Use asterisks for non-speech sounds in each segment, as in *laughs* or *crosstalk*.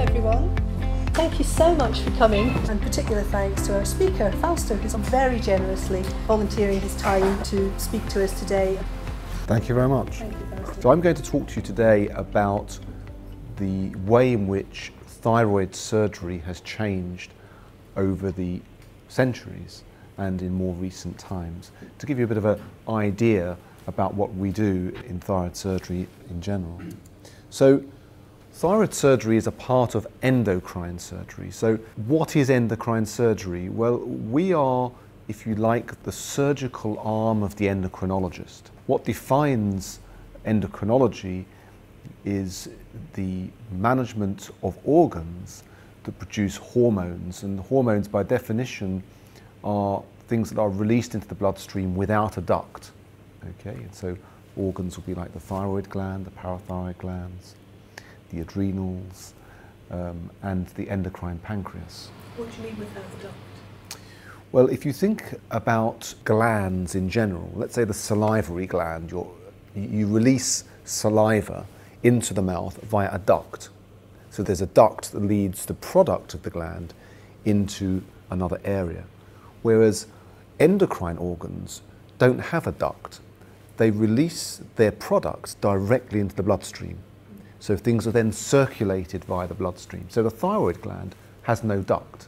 Welcome everyone. Thank you so much for coming and particular thanks to our speaker, Fausto, who's very generously volunteering his time to speak to us today. Thank you very much. Thank you, So I'm going to talk to you today about the way in which thyroid surgery has changed over the centuries and in more recent times to give you a bit of an idea about what we do in thyroid surgery in general. So thyroid surgery is a part of endocrine surgery. So what is endocrine surgery? Well, we are, if you like, the surgical arm of the endocrinologist. What defines endocrinology is the management of organs that produce hormones. And hormones, by definition, are things that are released into the bloodstream without a duct. Okay, and so organs will be like the thyroid gland, the parathyroid glands, the adrenals, um, and the endocrine pancreas. What do you mean without a duct? Well, if you think about glands in general, let's say the salivary gland, you you release saliva into the mouth via a duct. So there's a duct that leads the product of the gland into another area. Whereas endocrine organs don't have a duct. They release their products directly into the bloodstream. So things are then circulated via the bloodstream. So the thyroid gland has no duct.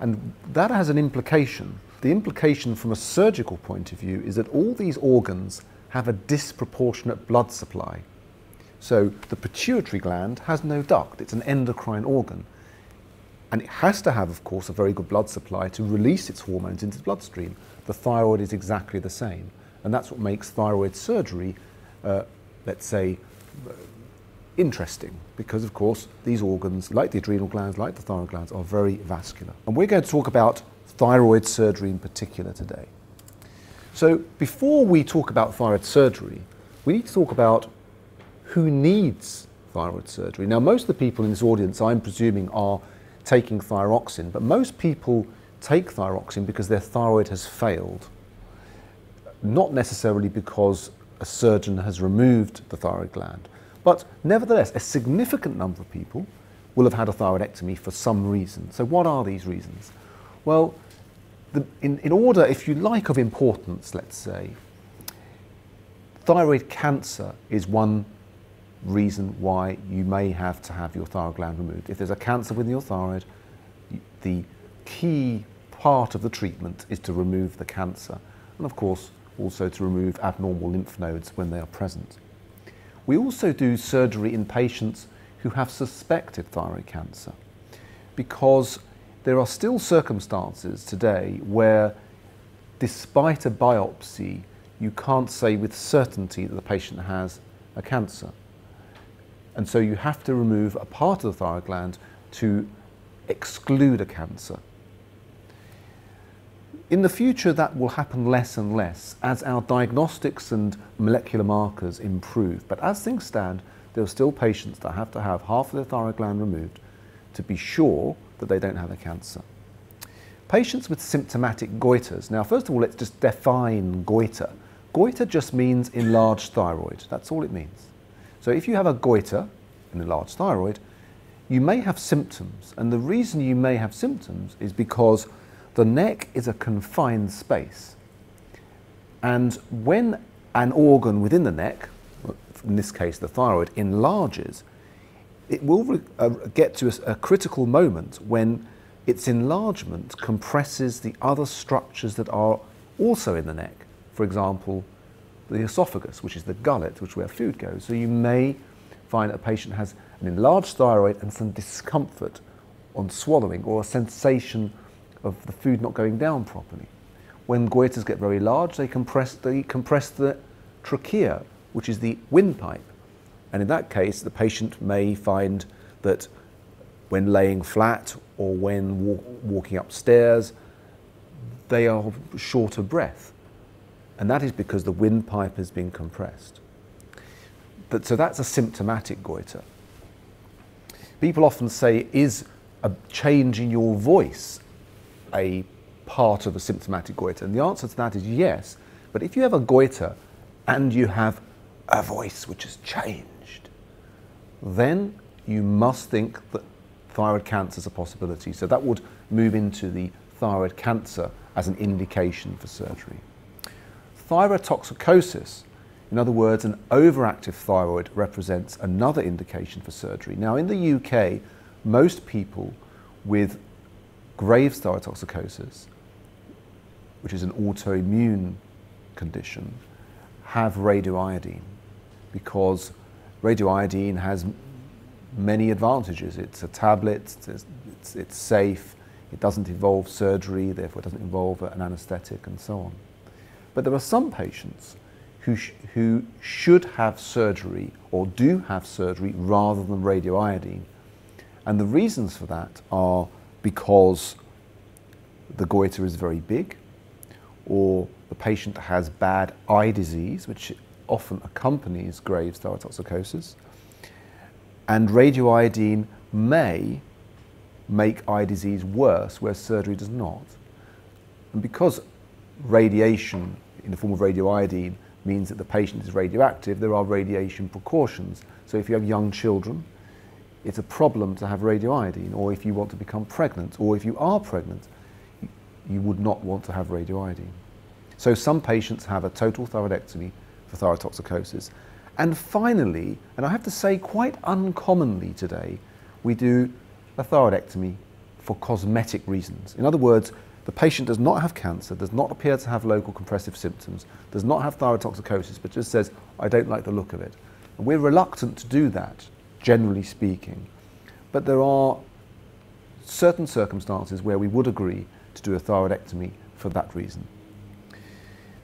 And that has an implication. The implication from a surgical point of view is that all these organs have a disproportionate blood supply. So the pituitary gland has no duct, it's an endocrine organ. And it has to have, of course, a very good blood supply to release its hormones into the bloodstream. The thyroid is exactly the same. And that's what makes thyroid surgery, uh, let's say, interesting because, of course, these organs, like the adrenal glands, like the thyroid glands, are very vascular. And we're going to talk about thyroid surgery in particular today. So before we talk about thyroid surgery, we need to talk about who needs thyroid surgery. Now, most of the people in this audience, I'm presuming, are taking thyroxine, but most people take thyroxine because their thyroid has failed, not necessarily because a surgeon has removed the thyroid gland. But nevertheless, a significant number of people will have had a thyroidectomy for some reason. So, what are these reasons? Well, the, in, in order, if you like, of importance, let's say, thyroid cancer is one reason why you may have to have your thyroid gland removed. If there's a cancer within your thyroid, the key part of the treatment is to remove the cancer, and of course, also to remove abnormal lymph nodes when they are present. We also do surgery in patients who have suspected thyroid cancer because there are still circumstances today where, despite a biopsy, you can't say with certainty that the patient has a cancer. And so you have to remove a part of the thyroid gland to exclude a cancer. In the future, that will happen less and less as our diagnostics and molecular markers improve. But as things stand, there are still patients that have to have half of their thyroid gland removed to be sure that they don't have a cancer. Patients with symptomatic goiters. Now, first of all, let's just define goiter. Goiter just means enlarged thyroid. That's all it means. So if you have a goiter, an enlarged thyroid, you may have symptoms. And the reason you may have symptoms is because the neck is a confined space. And when an organ within the neck, in this case the thyroid, enlarges, it will uh, get to a, a critical moment when its enlargement compresses the other structures that are also in the neck. For example, the esophagus, which is the gullet, which where food goes. So you may find a patient has an enlarged thyroid and some discomfort on swallowing or a sensation of the food not going down properly. When goiters get very large, they compress, they compress the trachea, which is the windpipe. And in that case, the patient may find that when laying flat or when walk, walking upstairs, they are short of breath. And that is because the windpipe has been compressed. But, so that's a symptomatic goiter. People often say, is a change in your voice a part of a symptomatic goiter? And the answer to that is yes. But if you have a goiter and you have a voice which has changed, then you must think that thyroid cancer is a possibility. So that would move into the thyroid cancer as an indication for surgery. Thyrotoxicosis, in other words, an overactive thyroid represents another indication for surgery. Now, in the UK, most people with Graves' thyrotoxicosis, which is an autoimmune condition, have radioiodine because radioiodine has many advantages. It's a tablet, it's, it's, it's, safe, it doesn't involve surgery, therefore it doesn't involve an anesthetic and so on. But there are some patients who, sh who should have surgery or do have surgery rather than radioiodine. And the reasons for that are because the goiter is very big, or the patient has bad eye disease, which often accompanies Graves' thyrotoxicosis, and radioiodine may make eye disease worse where surgery does not. And because radiation in the form of radioiodine means that the patient is radioactive, there are radiation precautions. So if you have young children, it's a problem to have radioiodine, or if you want to become pregnant, or if you are pregnant, you would not want to have radioiodine. So some patients have a total thyroidectomy for thyrotoxicosis. And finally, and I have to say quite uncommonly today, we do a thyroidectomy for cosmetic reasons. In other words, the patient does not have cancer, does not appear to have local compressive symptoms, does not have thyrotoxicosis, but just says, I don't like the look of it. And we're reluctant to do that, generally speaking. But there are certain circumstances where we would agree to do a thyroidectomy for that reason.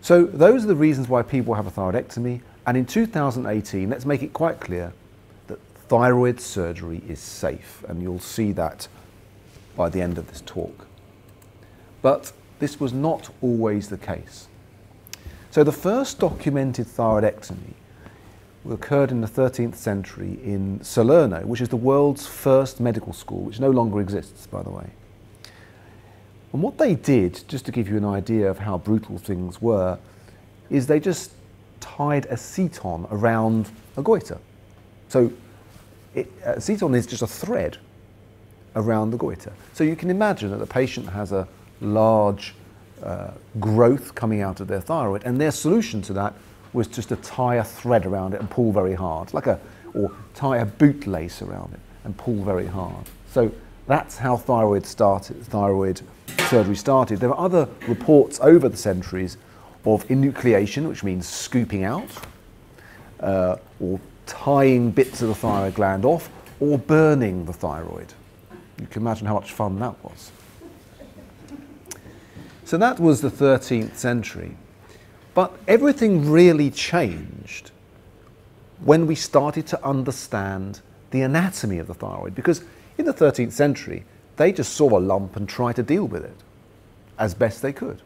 So those are the reasons why people have a thyroidectomy. And in 2018, let's make it quite clear that thyroid surgery is safe. And you'll see that by the end of this talk. But this was not always the case. So the first documented thyroidectomy occurred in the 13th century in Salerno, which is the world's first medical school, which no longer exists, by the way. And what they did, just to give you an idea of how brutal things were, is they just tied a seton around a goiter. So it, a seton is just a thread around the goiter. So you can imagine that the patient has a large uh, growth coming out of their thyroid, and their solution to that was just to tie a thread around it and pull very hard, like a, or tie a bootlace around it and pull very hard. So that's how thyroid started, thyroid surgery started. There are other reports over the centuries of enucleation, which means scooping out, uh, or tying bits of the thyroid gland off, or burning the thyroid. You can imagine how much fun that was. So that was the 13th century. But everything really changed when we started to understand the anatomy of the thyroid. Because in the 13th century, they just saw a lump and tried to deal with it as best they could.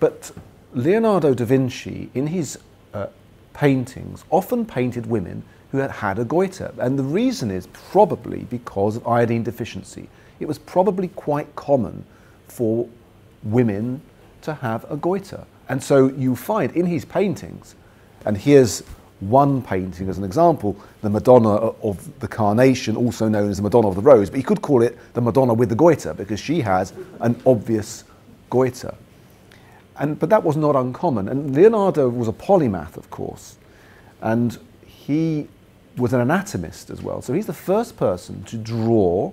But Leonardo da Vinci, in his uh, paintings, often painted women who had had a goiter. And the reason is probably because of iodine deficiency. It was probably quite common for women to have a goiter. And so you find in his paintings, and here's one painting as an example, the Madonna of the Carnation, also known as the Madonna of the Rose, but you could call it the Madonna with the goiter because she has an obvious goiter. And, but that was not uncommon. And Leonardo was a polymath, of course, and he was an anatomist as well. So he's the first person to draw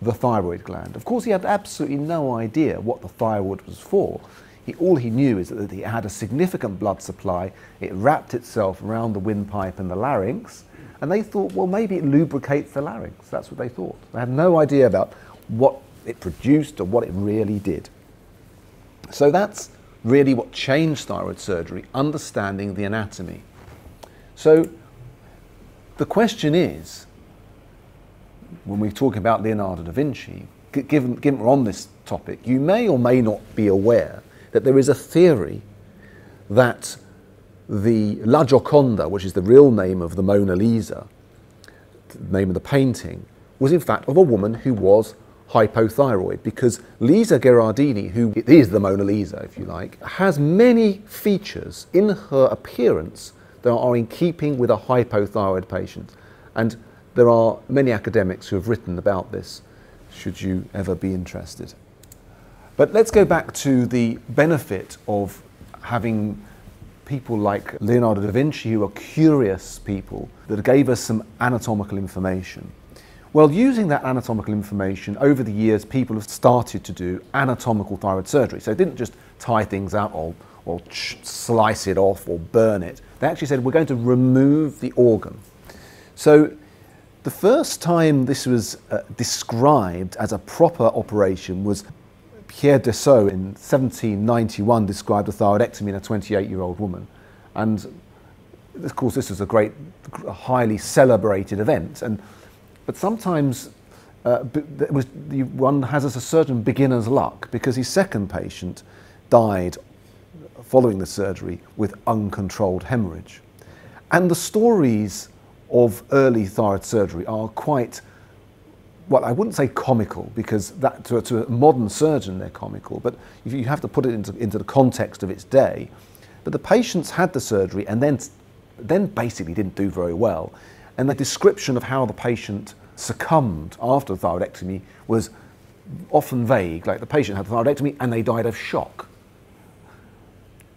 the thyroid gland. Of course, he had absolutely no idea what the thyroid was for. He, all he knew is that it had a significant blood supply, it wrapped itself around the windpipe and the larynx, and they thought, well, maybe it lubricates the larynx. That's what they thought. They had no idea about what it produced or what it really did. So that's really what changed thyroid surgery, understanding the anatomy. So the question is, when we talk about Leonardo da Vinci, given, given we're on this topic, you may or may not be aware that there is a theory that the La Gioconda, which is the real name of the Mona Lisa, the name of the painting, was in fact of a woman who was hypothyroid because Lisa Gherardini, who is the Mona Lisa, if you like, has many features in her appearance that are in keeping with a hypothyroid patient. And there are many academics who have written about this, should you ever be interested. But let's go back to the benefit of having people like Leonardo da Vinci, who are curious people, that gave us some anatomical information. Well, using that anatomical information, over the years, people have started to do anatomical thyroid surgery. So they didn't just tie things out or, or slice it off or burn it. They actually said, we're going to remove the organ. So the first time this was uh, described as a proper operation was Pierre Desault in 1791 described a thyroidectomy in a 28-year-old woman. And of course, this was a great, highly celebrated event. And, but sometimes uh, was, one has a certain beginner's luck because his second patient died following the surgery with uncontrolled hemorrhage. And the stories of early thyroid surgery are quite well, I wouldn't say comical because that to a, to a, modern surgeon they're comical, but you have to put it into, into the context of its day. But the patients had the surgery and then, then basically didn't do very well. And the description of how the patient succumbed after the thyroidectomy was often vague, like the patient had the thyroidectomy and they died of shock.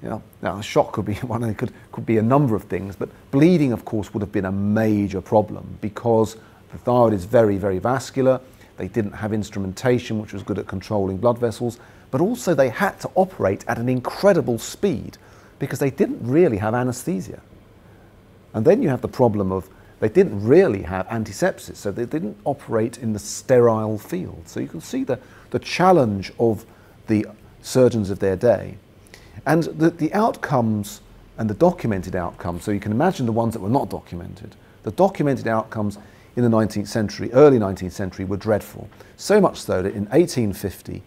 You know, now, shock could be *laughs* one, could, could be a number of things, but bleeding, of course, would have been a major problem because the thyroid is very, very vascular. They didn't have instrumentation, which was good at controlling blood vessels, but also they had to operate at an incredible speed because they didn't really have anesthesia. And then you have the problem of they didn't really have antisepsis, so they didn't operate in the sterile field. So you can see the, the challenge of the surgeons of their day. And the, the outcomes and the documented outcomes, so you can imagine the ones that were not documented, the documented outcomes in the 19th century, early 19th century, were dreadful. So much so that in 1850,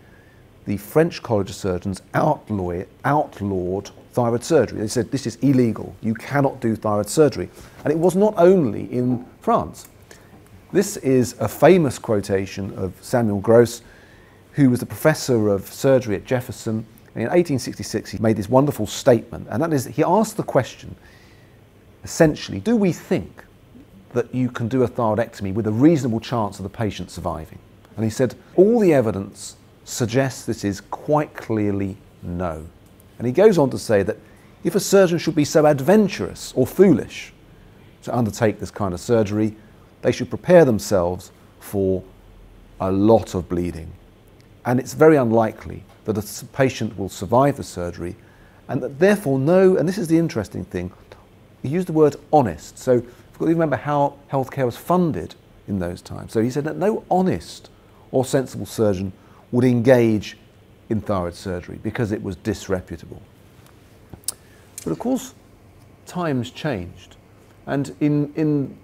the French College of Surgeons outlaw, outlawed thyroid surgery. They said this is illegal. You cannot do thyroid surgery. And it was not only in France. This is a famous quotation of Samuel Gross, who was the professor of surgery at Jefferson. And in 1866, he made this wonderful statement, and that is he asked the question essentially, do we think that you can do a thyroidectomy with a reasonable chance of the patient surviving? And he said, all the evidence suggests this is quite clearly no. And he goes on to say that if a surgeon should be so adventurous or foolish to undertake this kind of surgery, they should prepare themselves for a lot of bleeding. And it's very unlikely that a patient will survive the surgery, and that therefore no, and this is the interesting thing, he used the word honest. So You've got to remember how healthcare was funded in those times. So he said that no honest or sensible surgeon would engage in thyroid surgery because it was disreputable. But of course, times changed. And in, in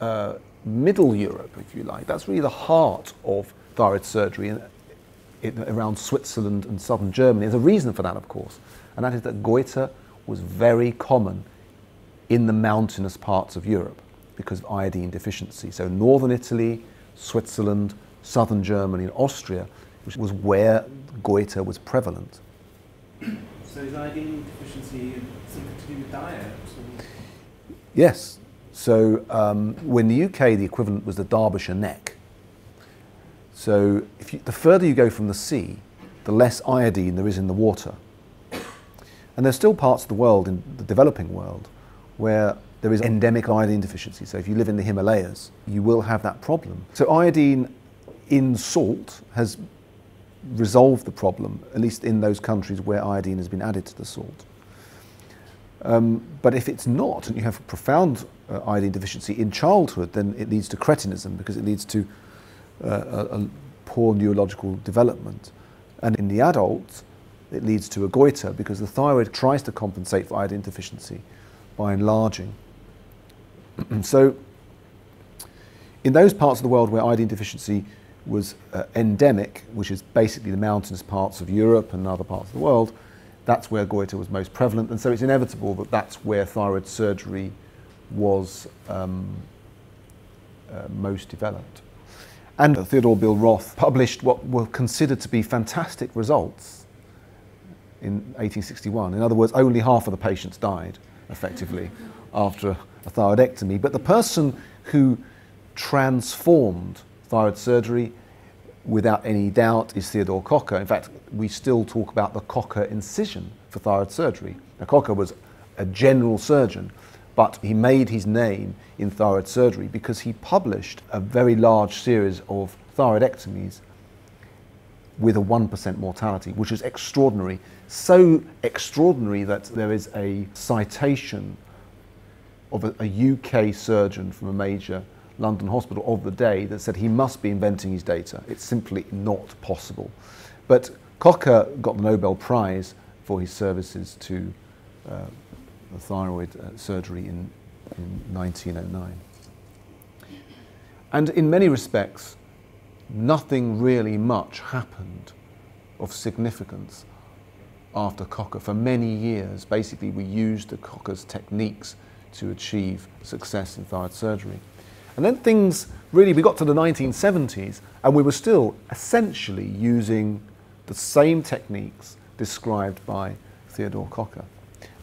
uh, Middle Europe, if you like, that's really the heart of thyroid surgery in, in, around Switzerland and southern Germany. There's a reason for that, of course, and that is that goiter was very common in the mountainous parts of Europe because of iodine deficiency. So northern Italy, Switzerland, southern Germany and Austria, which was where goiter was prevalent. So is iodine deficiency something to do with diet? Yes. So um, when the UK, the equivalent was the Derbyshire neck. So if you, the further you go from the sea, the less iodine there is in the water. And there's still parts of the world, in the developing world, where there is endemic iodine deficiency. So if you live in the Himalayas, you will have that problem. So iodine in salt has resolved the problem, at least in those countries where iodine has been added to the salt. Um, but if it's not, and you have profound uh, iodine deficiency in childhood, then it leads to cretinism because it leads to uh, a, a poor neurological development. And in the adult, it leads to a goiter because the thyroid tries to compensate for iodine deficiency by enlarging. *clears throat* so, in those parts of the world where iodine deficiency was uh, endemic, which is basically the mountainous parts of Europe and other parts of the world, that's where goiter was most prevalent. And so it's inevitable that that's where thyroid surgery was um, uh, most developed. And Theodore Billroth published what were considered to be fantastic results in 1861. In other words, only half of the patients died effectively after a thyroidectomy. But the person who transformed thyroid surgery without any doubt is Theodore Kocher. In fact, we still talk about the Kocher incision for thyroid surgery. Now, Kocher was a general surgeon, but he made his name in thyroid surgery because he published a very large series of thyroidectomies with a 1% mortality, which is extraordinary. So extraordinary that there is a citation of a, a UK surgeon from a major London hospital of the day that said he must be inventing his data. It's simply not possible. But Kocher got the Nobel Prize for his services to uh, thyroid uh, surgery in, in 1909. And in many respects, nothing really much happened of significance after Kocher. For many years, basically, we used the Kocher's techniques to achieve success in thyroid surgery. And then things really, we got to the 1970s and we were still essentially using the same techniques described by Theodore Kocher.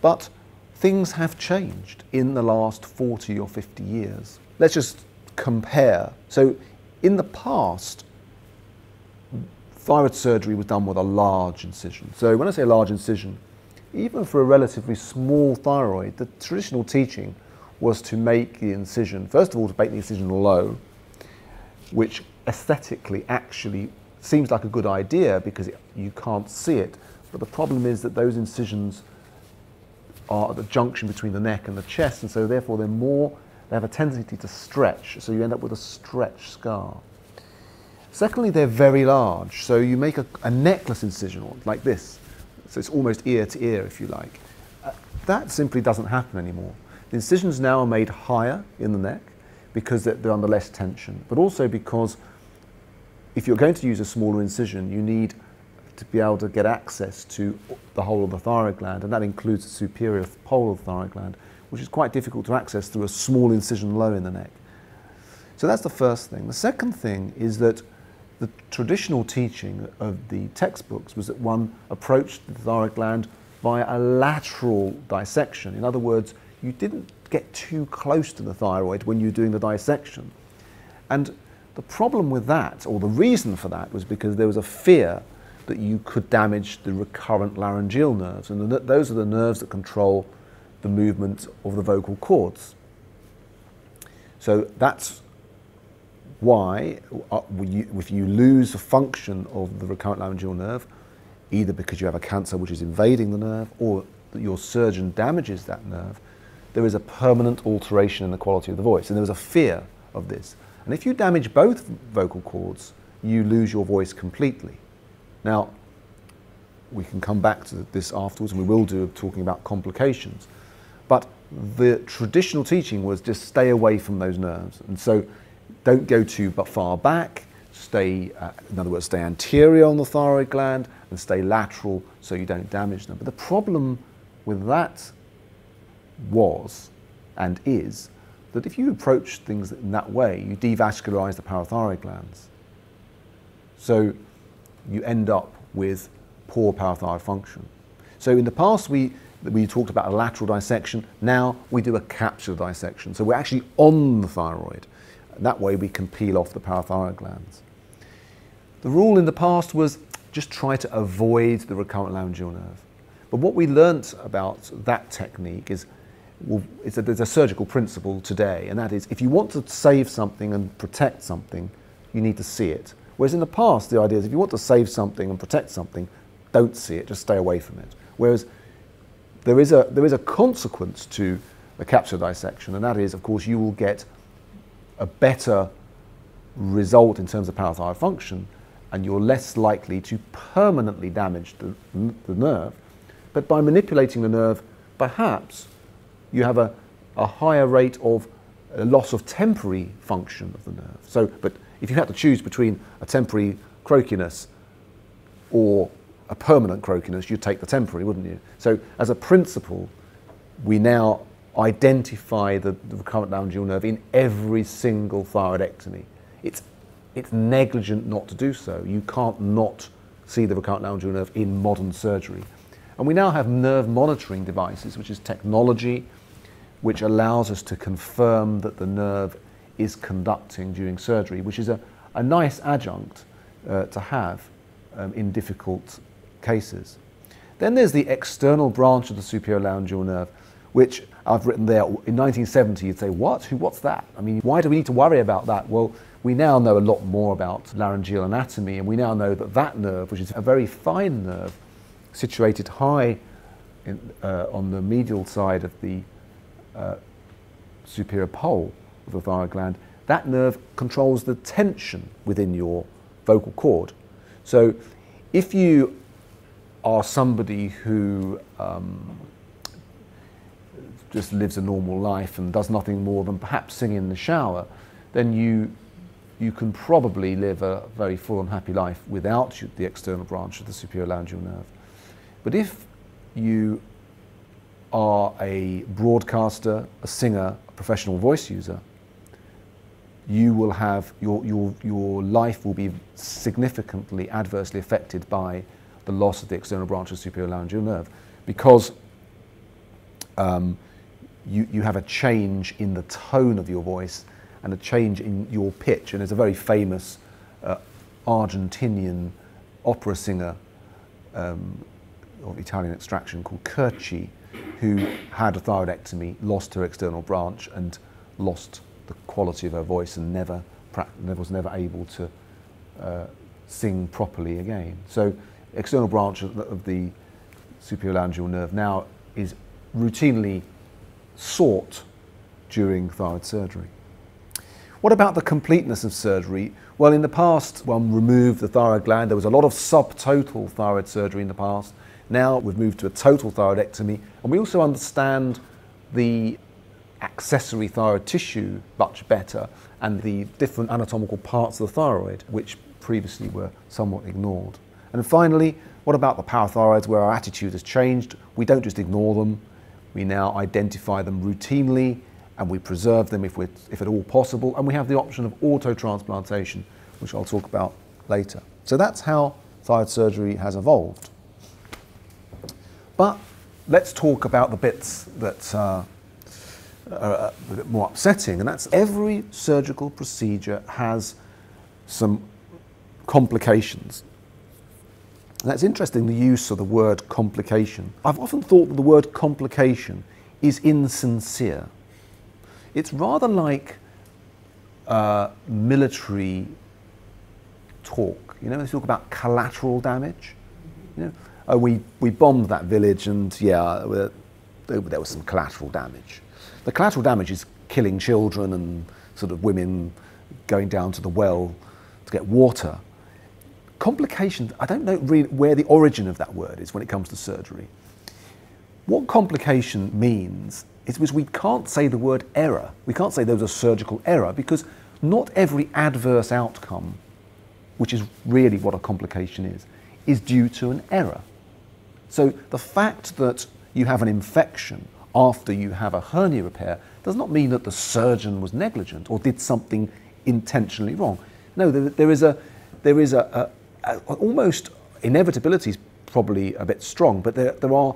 But things have changed in the last 40 or 50 years. Let's just compare. So, in the past, thyroid surgery was done with a large incision. So, when I say a large incision, even for a relatively small thyroid, the traditional teaching was to make the incision, first of all, to make the incision low, which aesthetically actually seems like a good idea because it, you can't see it. But the problem is that those incisions are at the junction between the neck and the chest, and so therefore they're more, they have a tendency to stretch, so you end up with a stretch scar. Secondly, they're very large, so you make a, a necklace incision like this, so it's almost ear to ear, if you like. Uh, that simply doesn't happen anymore. The incisions now are made higher in the neck because they're under less tension, but also because if you're going to use a smaller incision, you need to be able to get access to the whole of the thyroid gland, and that includes the superior pole of the thyroid gland, which is quite difficult to access through a small incision low in the neck. So that's the first thing. The second thing is that the traditional teaching of the textbooks was that one approached the thyroid gland via a lateral dissection. In other words, you didn't get too close to the thyroid when you're doing the dissection. And the problem with that, or the reason for that, was because there was a fear that you could damage the recurrent laryngeal nerves. And those are the nerves that control the movement of the vocal cords. So that's why, uh, if you lose the function of the recurrent laryngeal nerve, either because you have a cancer which is invading the nerve or your surgeon damages that nerve, there is a permanent alteration in the quality of the voice. And there is a fear of this. And if you damage both vocal cords, you lose your voice completely. Now, we can come back to this afterwards, and we will do talking about complications. But the traditional teaching was just stay away from those nerves. And so don't go too far back, stay, uh, in other words, stay anterior on the thyroid gland and stay lateral so you don't damage them. But the problem with that was and is that if you approach things in that way, you devascularize the parathyroid glands. So you end up with poor parathyroid function. So in the past, we, we talked about a lateral dissection. Now we do a capsular dissection. So we're actually on the thyroid. That way we can peel off the parathyroid glands. The rule in the past was just try to avoid the recurrent laryngeal nerve. But what we learnt about that technique is well, a, there's a surgical principle today, and that is if you want to save something and protect something, you need to see it. Whereas in the past, the idea is if you want to save something and protect something, don't see it, just stay away from it. Whereas there is a, there is a consequence to the capsular dissection, and that is, of course, you will get a better result in terms of parathyroid function, and you're less likely to permanently damage the, the nerve. But by manipulating the nerve, perhaps you have a, a higher rate of loss of temporary function of the nerve. So, but if you had to choose between a temporary croakiness or a permanent croakiness, you'd take the temporary, wouldn't you? So, as a principle, we now identify the, the recurrent laryngeal nerve in every single thyroidectomy. It's, it's negligent not to do so. You can't not see the recurrent laryngeal nerve in modern surgery. And we now have nerve monitoring devices, which is technology which allows us to confirm that the nerve is conducting during surgery, which is a, a nice adjunct uh, to have um, in difficult cases. Then there's the external branch of the superior laryngeal nerve, which I've written there. In 1970, you'd say, what? Who, what's that? I mean, why do we need to worry about that? Well, we now know a lot more about laryngeal anatomy, and we now know that that nerve, which is a very fine nerve, situated high in, uh, on the medial side of the uh, superior pole of the thyroid gland, that nerve controls the tension within your vocal cord. So if you are somebody who um, just lives a normal life and does nothing more than perhaps sing in the shower, then you, you can probably live a very full and happy life without the external branch of the superior laryngeal nerve. But if you are a broadcaster, a singer, a professional voice user, you will have your, your, your life will be significantly adversely affected by the loss of the external branch of the superior laryngeal nerve because um, you, you have a change in the tone of your voice and a change in your pitch. And there's a very famous uh, Argentinian opera singer um, of Italian extraction called Curci, who had a thyroidectomy, lost her external branch, and lost the quality of her voice and never, was never able to uh, sing properly again. So, external branch of the, superior laryngeal nerve now is routinely sought during thyroid surgery. What about the completeness of surgery? Well, in the past, one removed the thyroid gland. There was a lot of subtotal thyroid surgery in the past. Now we've moved to a total thyroidectomy, and we also understand the accessory thyroid tissue much better and the different anatomical parts of the thyroid, which previously were somewhat ignored. And finally, what about the parathyroids where our attitude has changed? We don't just ignore them, we now identify them routinely and we preserve them if, if at all possible, and we have the option of auto-transplantation, which I'll talk about later. So that's how thyroid surgery has evolved. But let's talk about the bits that uh, are a bit more upsetting, and that's every surgical procedure has some complications. That's interesting, the use of the word complication. I've often thought that the word complication is insincere. It's rather like uh, military talk. You know, they talk about collateral damage. You know, oh, we, we bombed that village and yeah, there was some collateral damage. The collateral damage is killing children and sort of women going down to the well to get water complications, I don't know really where the origin of that word is when it comes to surgery. What complication means is because we can't say the word error. We can't say there was a surgical error because not every adverse outcome, which is really what a complication is, is due to an error. So the fact that you have an infection after you have a hernia repair does not mean that the surgeon was negligent or did something intentionally wrong. No, there, there is a, there is a, almost inevitability is probably a bit strong, but there, there are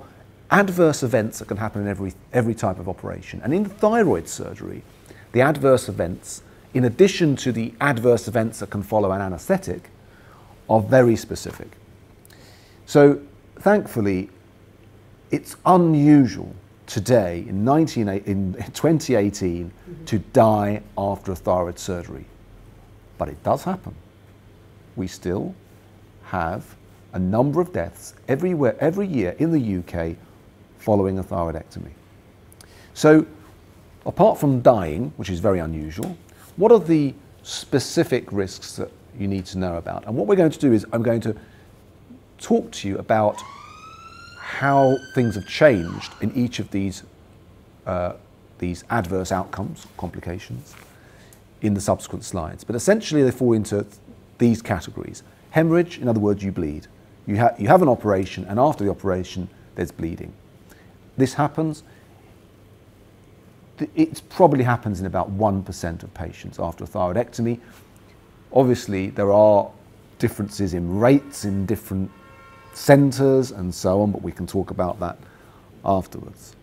adverse events that can happen in every, every type of operation. And in thyroid surgery, the adverse events, in addition to the adverse events that can follow an anesthetic, are very specific. So, thankfully, it's unusual today in, 19, in 2018 mm-hmm. to die after a thyroid surgery. But it does happen. We still have a number of deaths everywhere, every year in the UK following a thyroidectomy. So, apart from dying, which is very unusual, what are the specific risks that you need to know about? And what we're going to do is I'm going to talk to you about how things have changed in each of these, uh, these adverse outcomes, complications, in the subsequent slides. But essentially, they fall into these categories Hemorrhage, in other words, you bleed. You, ha- you have an operation, and after the operation, there's bleeding. This happens, it probably happens in about 1% of patients after a thyroidectomy. Obviously, there are differences in rates in different centres and so on, but we can talk about that afterwards.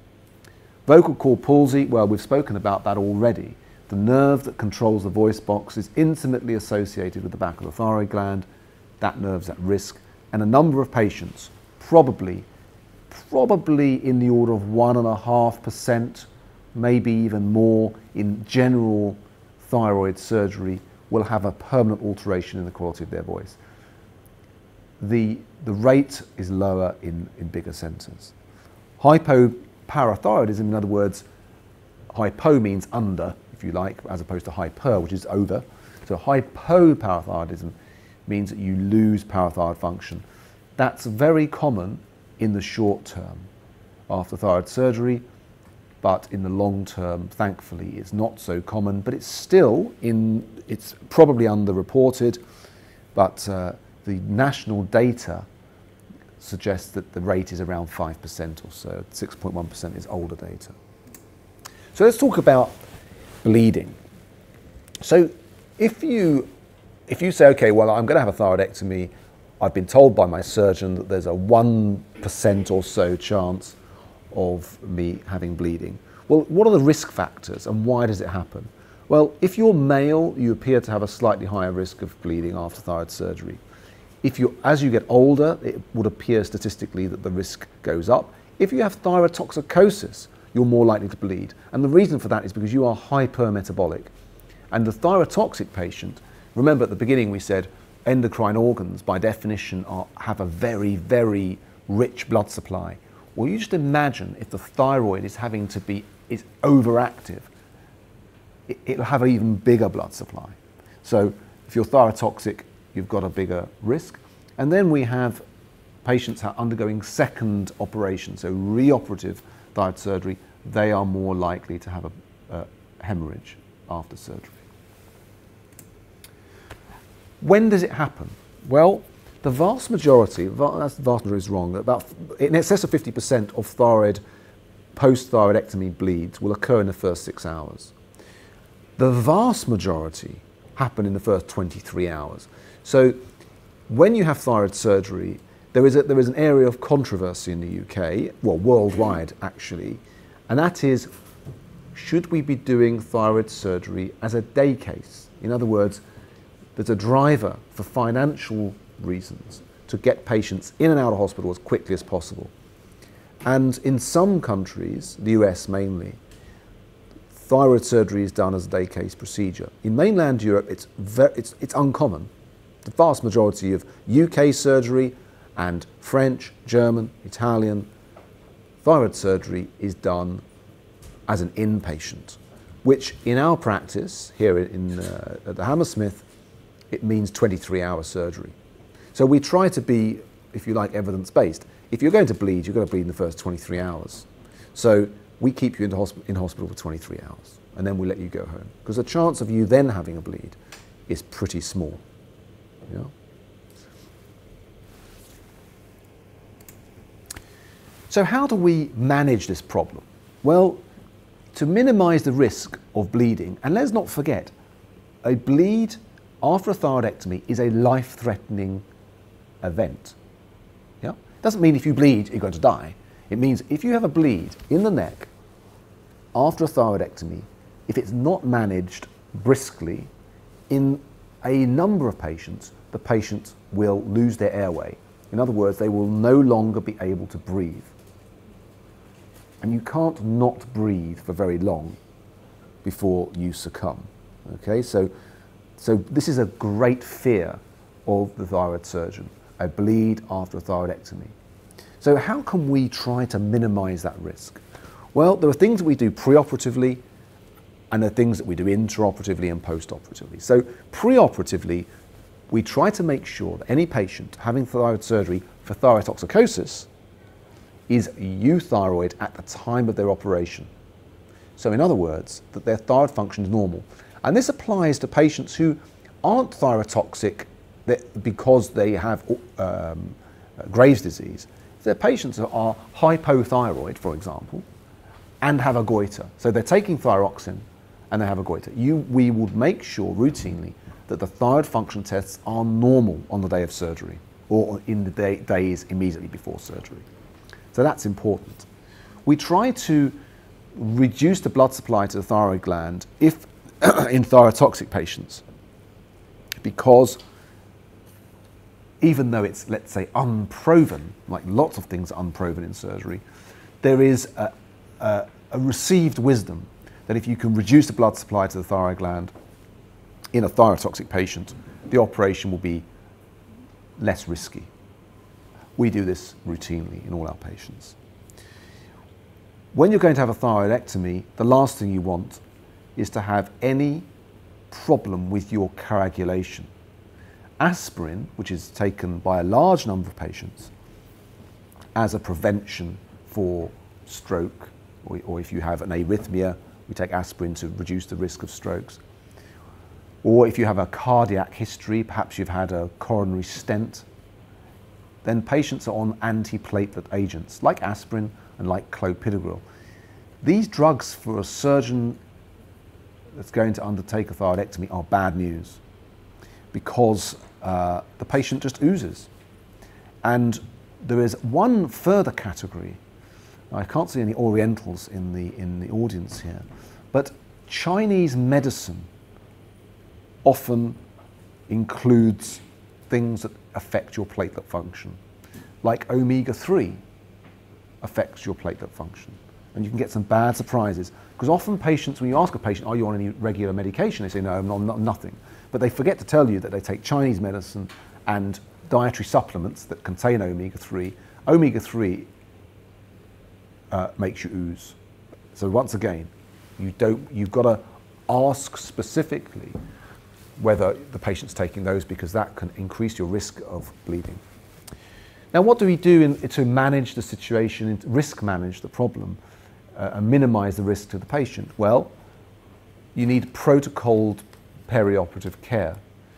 Vocal cord palsy, well, we've spoken about that already. the nerve that controls the voice box is intimately associated with the back of the thyroid gland. That nerve's at risk. And a number of patients, probably, probably in the order of 1.5%, maybe even more, in general thyroid surgery, will have a permanent alteration in the quality of their voice. The, the rate is lower in, in bigger centres. Hypoparathyroidism, in other words, hypo means under, if you like, as opposed to hyper, which is over. So hypoparathyroidism means that you lose parathyroid function. That's very common in the short term after thyroid surgery, but in the long term, thankfully, it's not so common. But it's still in, it's probably underreported, but uh, the national data suggests that the rate is around 5% or so. 6.1% is older data. So let's talk about bleeding. So if you, if you say, okay, well, I'm going to have a thyroidectomy, I've been told by my surgeon that there's a 1% or so chance of me having bleeding. Well, what are the risk factors and why does it happen? Well, if you're male, you appear to have a slightly higher risk of bleeding after thyroid surgery. If you, as you get older, it would appear statistically that the risk goes up. If you have thyrotoxicosis, you're more likely to bleed. And the reason for that is because you are hypermetabolic. And the thyrotoxic patient, remember at the beginning we said endocrine organs by definition are, have a very, very rich blood supply. Well, you just imagine if the thyroid is having to be is overactive, it, it'll have an even bigger blood supply. So if you're thyrotoxic, you've got a bigger risk. And then we have patients undergoing second operation, so reoperative thyroid surgery, they are more likely to have a, a hemorrhage after surgery. When does it happen? Well, the vast majority, that's vast majority is wrong, about in excess of 50% of thyroid post-thyroidectomy bleeds will occur in the first six hours. The vast majority happen in the first 23 hours. So when you have thyroid surgery, there is, a, there is an area of controversy in the UK, well, worldwide actually, and that is should we be doing thyroid surgery as a day case? In other words, there's a driver for financial reasons to get patients in and out of hospital as quickly as possible. And in some countries, the US mainly, thyroid surgery is done as a day case procedure. In mainland Europe, it's, it's, it's uncommon. The vast majority of UK surgery and French, German, Italian, thyroid surgery is done as an inpatient, which in our practice here in, uh, at the Hammersmith, it means 23 hour surgery. So we try to be, if you like, evidence based. If you're going to bleed, you're going to bleed in the first 23 hours. So we keep you in, hosp in hospital for 23 hours and then we let you go home. Because the chance of you then having a bleed is pretty small. Yeah? So how do we manage this problem? Well, to minimize the risk of bleeding, and let's not forget, a bleed after a thyroidectomy is a life-threatening event. Yeah? Doesn't mean if you bleed, you're going to die. It means if you have a bleed in the neck after a thyroidectomy, if it's not managed briskly, in a number of patients, the patient will lose their airway. In other words, they will no longer be able to breathe and you can't not breathe for very long before you succumb. Okay, so, so this is a great fear of the thyroid surgeon, a bleed after a thyroidectomy. So how can we try to minimize that risk? Well, there are things that we do preoperatively and there are things that we do intraoperatively and postoperatively. So preoperatively, we try to make sure that any patient having thyroid surgery for thyrotoxicosis is euthyroid at the time of their operation. So in other words, that their thyroid function is normal. And this applies to patients who aren't thyrotoxic because they have um, Graves' disease. They're patients who are hypothyroid, for example, and have a goiter. So they're taking thyroxine and they have a goiter. You, we would make sure routinely that the thyroid function tests are normal on the day of surgery or in the day, days immediately before surgery. So that's important. We try to reduce the blood supply to the thyroid gland if *clears throat* in thyrotoxic patients because even though it's, let's say, unproven, like lots of things unproven in surgery, there is a, a, a received wisdom that if you can reduce the blood supply to the thyroid gland in a thyrotoxic patient, the operation will be less risky. We do this routinely in all our patients. When you're going to have a thyroidectomy, the last thing you want is to have any problem with your coagulation. Aspirin, which is taken by a large number of patients as a prevention for stroke, or, or if you have an arrhythmia, we take aspirin to reduce the risk of strokes. Or if you have a cardiac history, perhaps you've had a coronary stent, then patients are on antiplatelet agents like aspirin and like clopidogrel. These drugs for a surgeon that's going to undertake a thyroidectomy are bad news because uh, the patient just oozes. And there is one further category. I can't see any Orientals in the, in the audience here, but Chinese medicine often includes things that affect your platelet function, like omega 3 affects your platelet function. And you can get some bad surprises. Because often patients, when you ask a patient, are you on any regular medication? They say, no, I'm not, nothing. But they forget to tell you that they take Chinese medicine and dietary supplements that contain omega 3. Omega 3 uh, makes you ooze. So once again, you don't, you've got to ask specifically whether the patient's taking those because that can increase your risk of bleeding. Now, what do we do in, to manage the situation, risk manage the problem, uh, and minimize the risk to the patient? Well, you need protocoled perioperative care.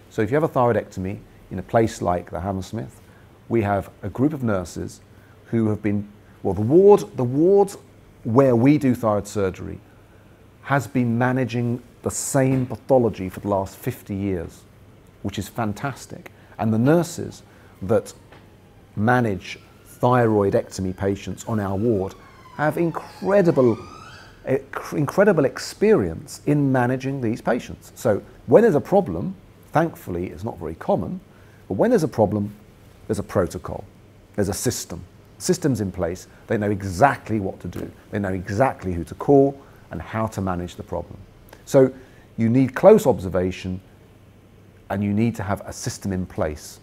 So if you have a thyroidectomy in a place like the Hammersmith, we have a group of nurses who have been, well, the ward, the ward where we do thyroid surgery has been managing the same pathology for the last 50 years, which is fantastic. And the nurses that manage thyroidectomy patients on our ward have incredible, eh, incredible experience in managing these patients. So when there's a problem, thankfully it's not very common, but when there's a problem, there's a protocol, there's a system. Systems in place, they know exactly what to do. They know exactly who to call, and how to manage the problem. So you need close observation and you need to have a system in place.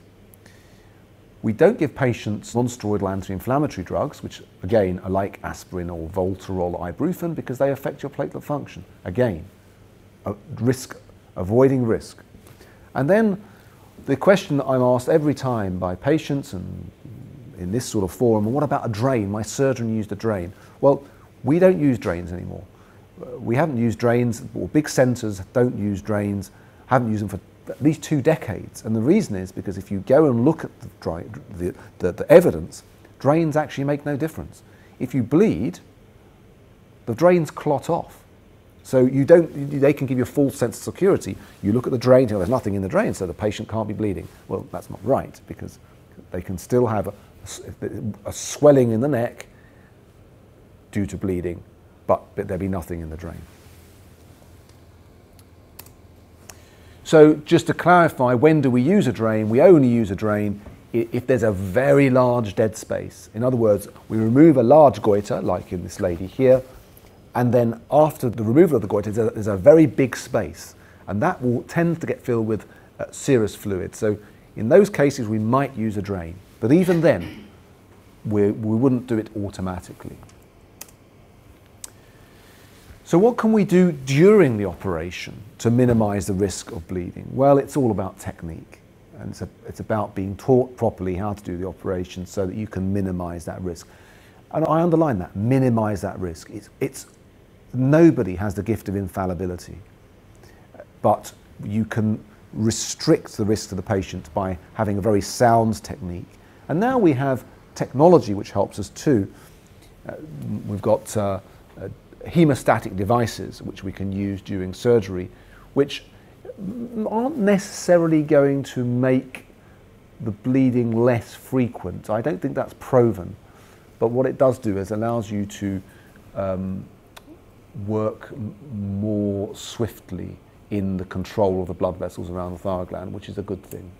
We don't give patients non-steroidal anti-inflammatory drugs, which again are like aspirin or Voltarol or ibuprofen because they affect your platelet function. Again, risk, avoiding risk. And then the question that I'm asked every time by patients and in this sort of forum, what about a drain? My surgeon used a drain. Well, we don't use drains anymore we haven't used drains, or big centres don't use drains, haven't used them for at least two decades. And the reason is because if you go and look at the, dry, the, the, the evidence, drains actually make no difference. If you bleed, the drains clot off. So you don't, they can give you a false sense of security. You look at the drain, you know, there's nothing in the drain, so the patient can't be bleeding. Well, that's not right because they can still have a, a swelling in the neck due to bleeding but, but there be nothing in the drain. So just to clarify, when do we use a drain? We only use a drain if there's a very large dead space. In other words, we remove a large goiter, like in this lady here, and then after the removal of the goiter, there's a, there's a very big space, and that will tend to get filled with uh, serous fluid. So in those cases, we might use a drain. But even then, we, we wouldn't do it automatically. So what can we do during the operation to minimize the risk of bleeding? Well, it's all about technique. And it's, a, it's about being taught properly how to do the operation so that you can minimize that risk. And I underline that, minimize that risk. It's, it's, nobody has the gift of infallibility, but you can restrict the risk to the patient by having a very sound technique. And now we have technology which helps us too. Uh, we've got uh, uh, hemostatic devices which we can use during surgery, which aren't necessarily going to make the bleeding less frequent. I don't think that's proven. But what it does do is allows you to um, work more swiftly in the control of the blood vessels around the thyroid gland, which is a good thing.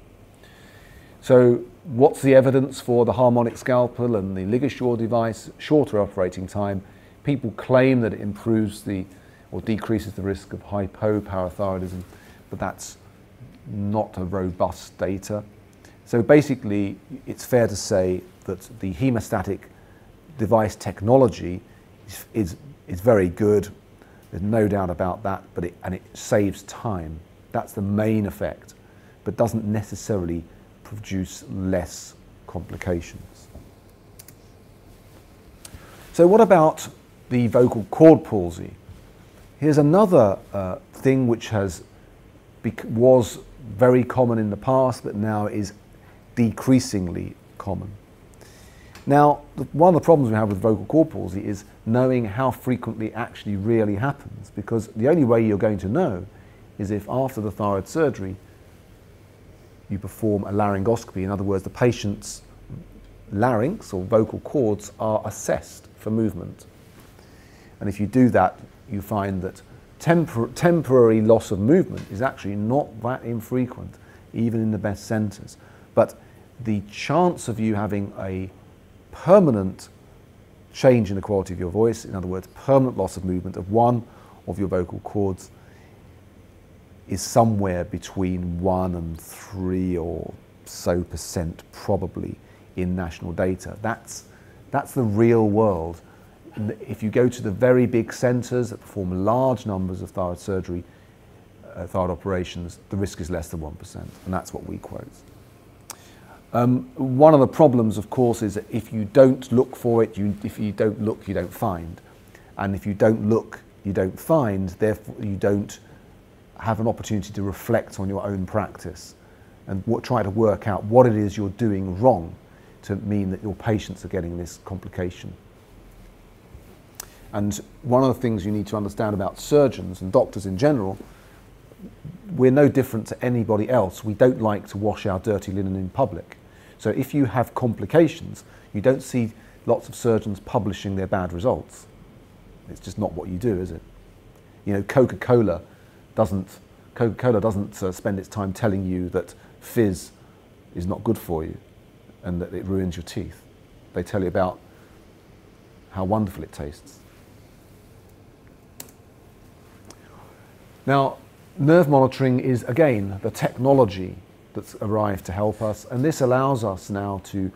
So, what's the evidence for the harmonic scalpel and the LigaSure device? Shorter operating time. People claim that it improves the or decreases the risk of hypoparathyroidism, but that's not a robust data. So basically, it's fair to say that the hemostatic device technology is, is, is very good. There's no doubt about that, but it, and it saves time. That's the main effect, but doesn't necessarily produce less complications. So what about the vocal cord palsy? Here's another uh, thing which has was very common in the past, but now is decreasingly common. Now, one of the problems we have with vocal cord palsy is knowing how frequently it actually really happens, because the only way you're going to know is if after the thyroid surgery you perform a laryngoscopy. In other words, the patient's larynx or vocal cords are assessed for movement. And if you do that, you find that tempor temporary loss of movement is actually not that infrequent, even in the best centres. But the chance of you having a permanent change in the quality of your voice, in other words, permanent loss of movement of one of your vocal cords, is somewhere between one and three or so percent probably in national data. That's, that's the real world. If you go to the very big centres that perform large numbers of thyroid surgery, uh, thyroid operations, the risk is less than 1%, and that's what we quote. Um, one of the problems, of course, is that if you don't look for it, you, if you don't look, you don't find. And if you don't look, you don't find, therefore you don't have an opportunity to reflect on your own practice and what, try to work out what it is you're doing wrong to mean that your patients are getting this complication. And one of the things you need to understand about surgeons and doctors in general, we're no different to anybody else. We don't like to wash our dirty linen in public. So if you have complications, you don't see lots of surgeons publishing their bad results. It's just not what you do, is it? You know, Coca-Cola doesn't, Coca-Cola doesn't uh, spend its time telling you that fizz is not good for you and that it ruins your teeth. They tell you about how wonderful it tastes. Now, nerve monitoring is, again, the technology that's arrived to help us. And this allows us now to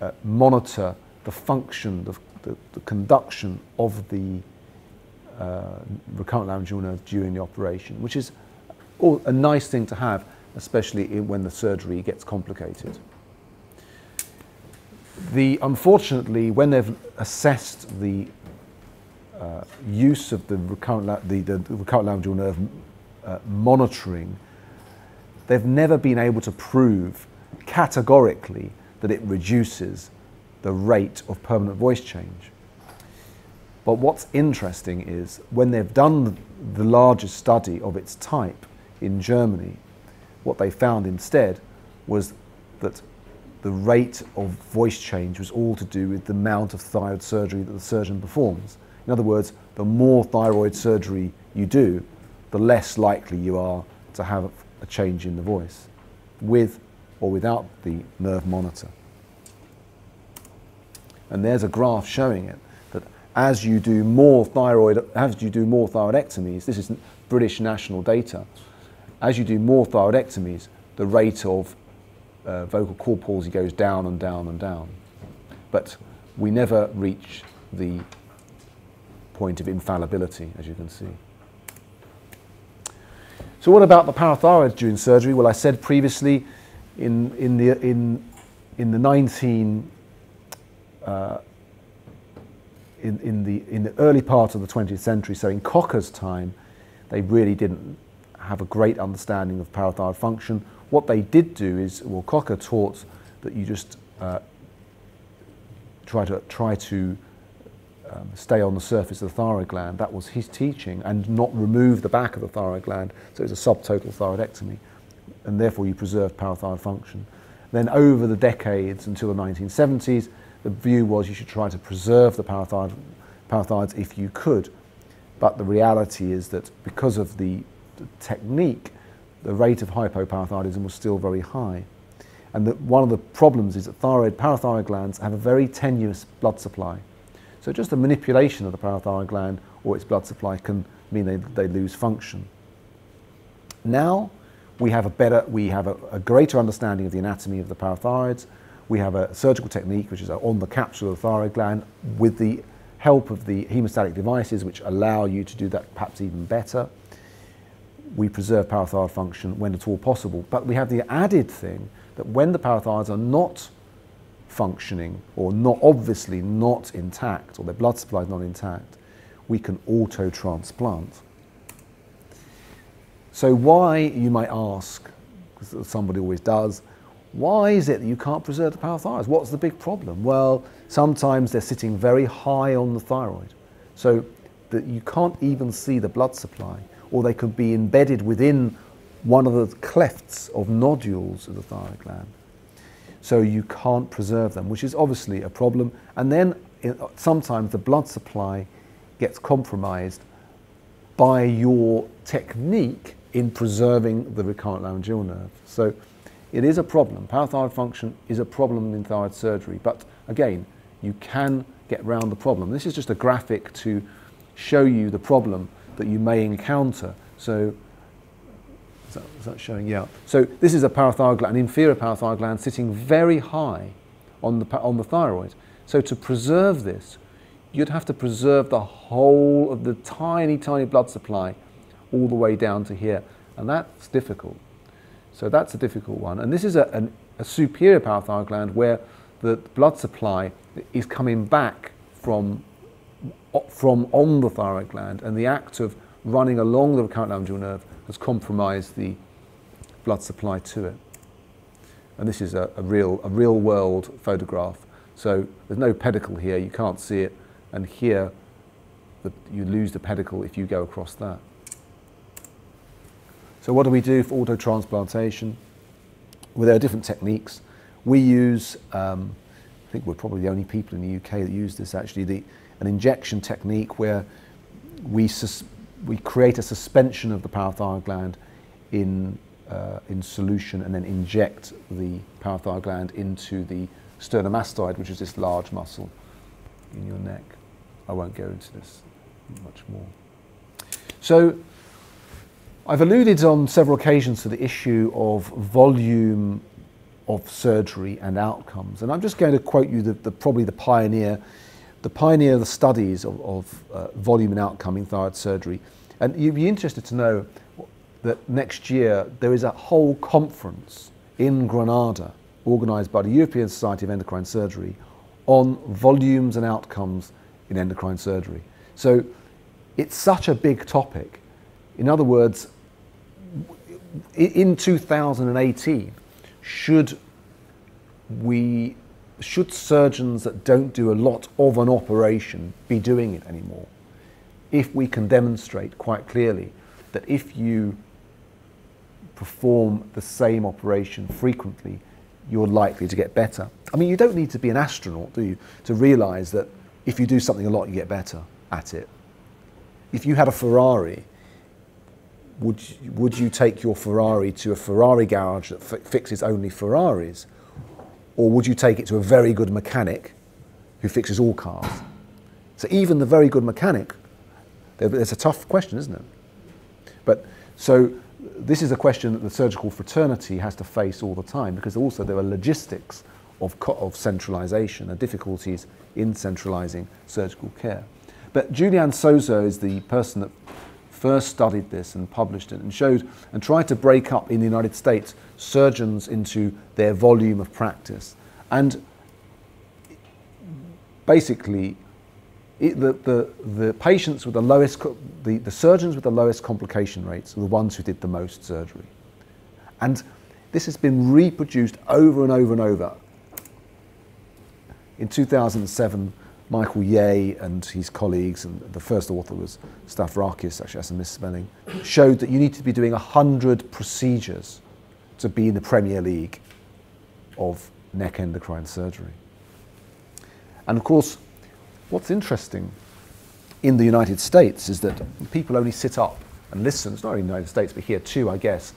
uh, monitor the function, the, the, the conduction of the uh, recurrent laryngeal nerve during the operation, which is a nice thing to have, especially when the surgery gets complicated. The, unfortunately, when they've assessed the uh, use of the recurrent, the, the recurrent laryngeal nerve uh, monitoring they've never been able to prove categorically that it reduces the rate of permanent voice change. But what's interesting is when they've done the largest study of its type in Germany, what they found instead was that the rate of voice change was all to do with the amount of thyroid surgery that the surgeon performs. In other words, the more thyroid surgery you do, the less likely you are to have a change in the voice, with or without the nerve monitor. And there's a graph showing it that as you do more thyroid, as you do more thyroidectomies, this is British national data. As you do more thyroidectomies, the rate of uh, vocal cord palsy goes down and down and down. But we never reach the point of infallibility, as you can see. So what about the parathyroid during surgery? Well, I said previously in, in, the, in, in the 19, uh, in, in, the, in the early part of the 20th century, so in Kocher's time, they really didn't have a great understanding of parathyroid function. What they did do is, well, Cocker taught that you just uh, try to, try to um, stay on the surface of the thyroid gland. That was his teaching, and not remove the back of the thyroid gland. So it's a subtotal thyroidectomy, and therefore you preserve parathyroid function. Then over the decades until the 1970s, the view was you should try to preserve the parathyroid, parathyroids if you could. But the reality is that because of the technique, the rate of hypoparathyroidism was still very high. And that one of the problems is that thyroid, parathyroid glands have a very tenuous blood supply. So just the manipulation of the parathyroid gland or its blood supply can mean they, they lose function. Now we have a better, we have a, a greater understanding of the anatomy of the parathyroids. We have a surgical technique which is on the capsule of the thyroid gland with the help of the hemostatic devices which allow you to do that perhaps even better. We preserve parathyroid function when at all possible. But we have the added thing that when the parathyroids are not functioning or not obviously not intact or their blood supply is not intact, we can auto-transplant. So why, you might ask, because somebody always does, why is it that you can't preserve the parathyroids? What's the big problem? Well, sometimes they're sitting very high on the thyroid, so that you can't even see the blood supply, or they could be embedded within one of the clefts of nodules of the thyroid gland. So you can't preserve them, which is obviously a problem. And then uh, sometimes the blood supply gets compromised by your technique in preserving the recurrent laryngeal nerve. So it is a problem. Parathyroid function is a problem in thyroid surgery, but again, you can get around the problem. This is just a graphic to show you the problem that you may encounter. So is that, is that showing? Yeah. So this is a parathyroid gland, an inferior parathyroid gland sitting very high on the, on the thyroid. So to preserve this, you'd have to preserve the whole of the tiny, tiny blood supply all the way down to here. And that's difficult. So that's a difficult one. And this is a, an, a superior parathyroid gland where the blood supply is coming back from, from on the thyroid gland and the act of running along the recurrent laryngeal nerve has compromised the blood supply to it. And this is a, a, real, a real world photograph. So there's no pedicle here, you can't see it. And here, the, you lose the pedicle if you go across that. So what do we do for auto-transplantation? Well, there are different techniques. We use, um, I think we're probably the only people in the UK that use this actually, the, an injection technique where we, we create a suspension of the parathyroid gland in, uh, in solution and then inject the parathyroid gland into the sternomastoid, which is this large muscle in your neck. I won't go into this much more. So I've alluded on several occasions to the issue of volume of surgery and outcomes, and I'm just going to quote you the, the probably the pioneer, the pioneer of the studies of, of uh, volume and outcome in thyroid surgery. And you'd be interested to know that next year there is a whole conference in Granada organised by the European Society of Endocrine Surgery on volumes and outcomes in endocrine surgery. So it's such a big topic in other words, in 2018, should we, should surgeons that don't do a lot of an operation be doing it anymore? If we can demonstrate quite clearly that if you perform the same operation frequently, you're likely to get better. I mean, you don't need to be an astronaut, do you, to realize that if you do something a lot, you get better at it. If you had a Ferrari would, would you take your Ferrari to a Ferrari garage that fixes only Ferraris? Or would you take it to a very good mechanic who fixes all cars? So even the very good mechanic, it's a tough question, isn't it? But so this is a question that the surgical fraternity has to face all the time because also there are logistics of, of centralization and difficulties in centralizing surgical care. But Julie Ann Sosa is the person that first studied this and published it and showed and tried to break up in the United States surgeons into their volume of practice. And basically, it, the, the, the patients with the lowest, the, the surgeons with the lowest complication rates are the ones who did the most surgery. And this has been reproduced over and over and over. In 2007, Michael Yeh and his colleagues, and the first author was Stavrakis, actually that's a misspelling, showed that you need to be doing 100 procedures to be in the Premier League of neck endocrine surgery. And of course, what's interesting in the United States is that people only sit up and listen. It's not only in the United States, but here too, I guess.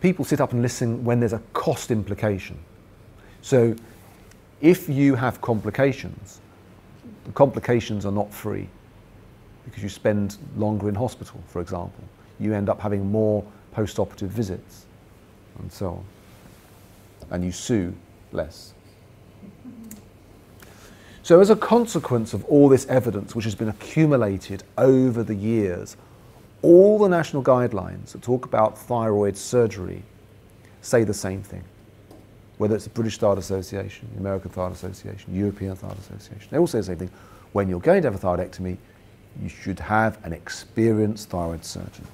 People sit up and listen when there's a cost implication. So if you have complications, the complications are not free because you spend longer in hospital, for example. You end up having more post operative visits and so on. And you sue less. So, as a consequence of all this evidence which has been accumulated over the years, all the national guidelines that talk about thyroid surgery say the same thing. Whether it's the British Thyroid Association, the American Thyroid Association, European Thyroid Association, they all say the same thing. When you're going to have a thyroidectomy, you should have an experienced thyroid surgeon.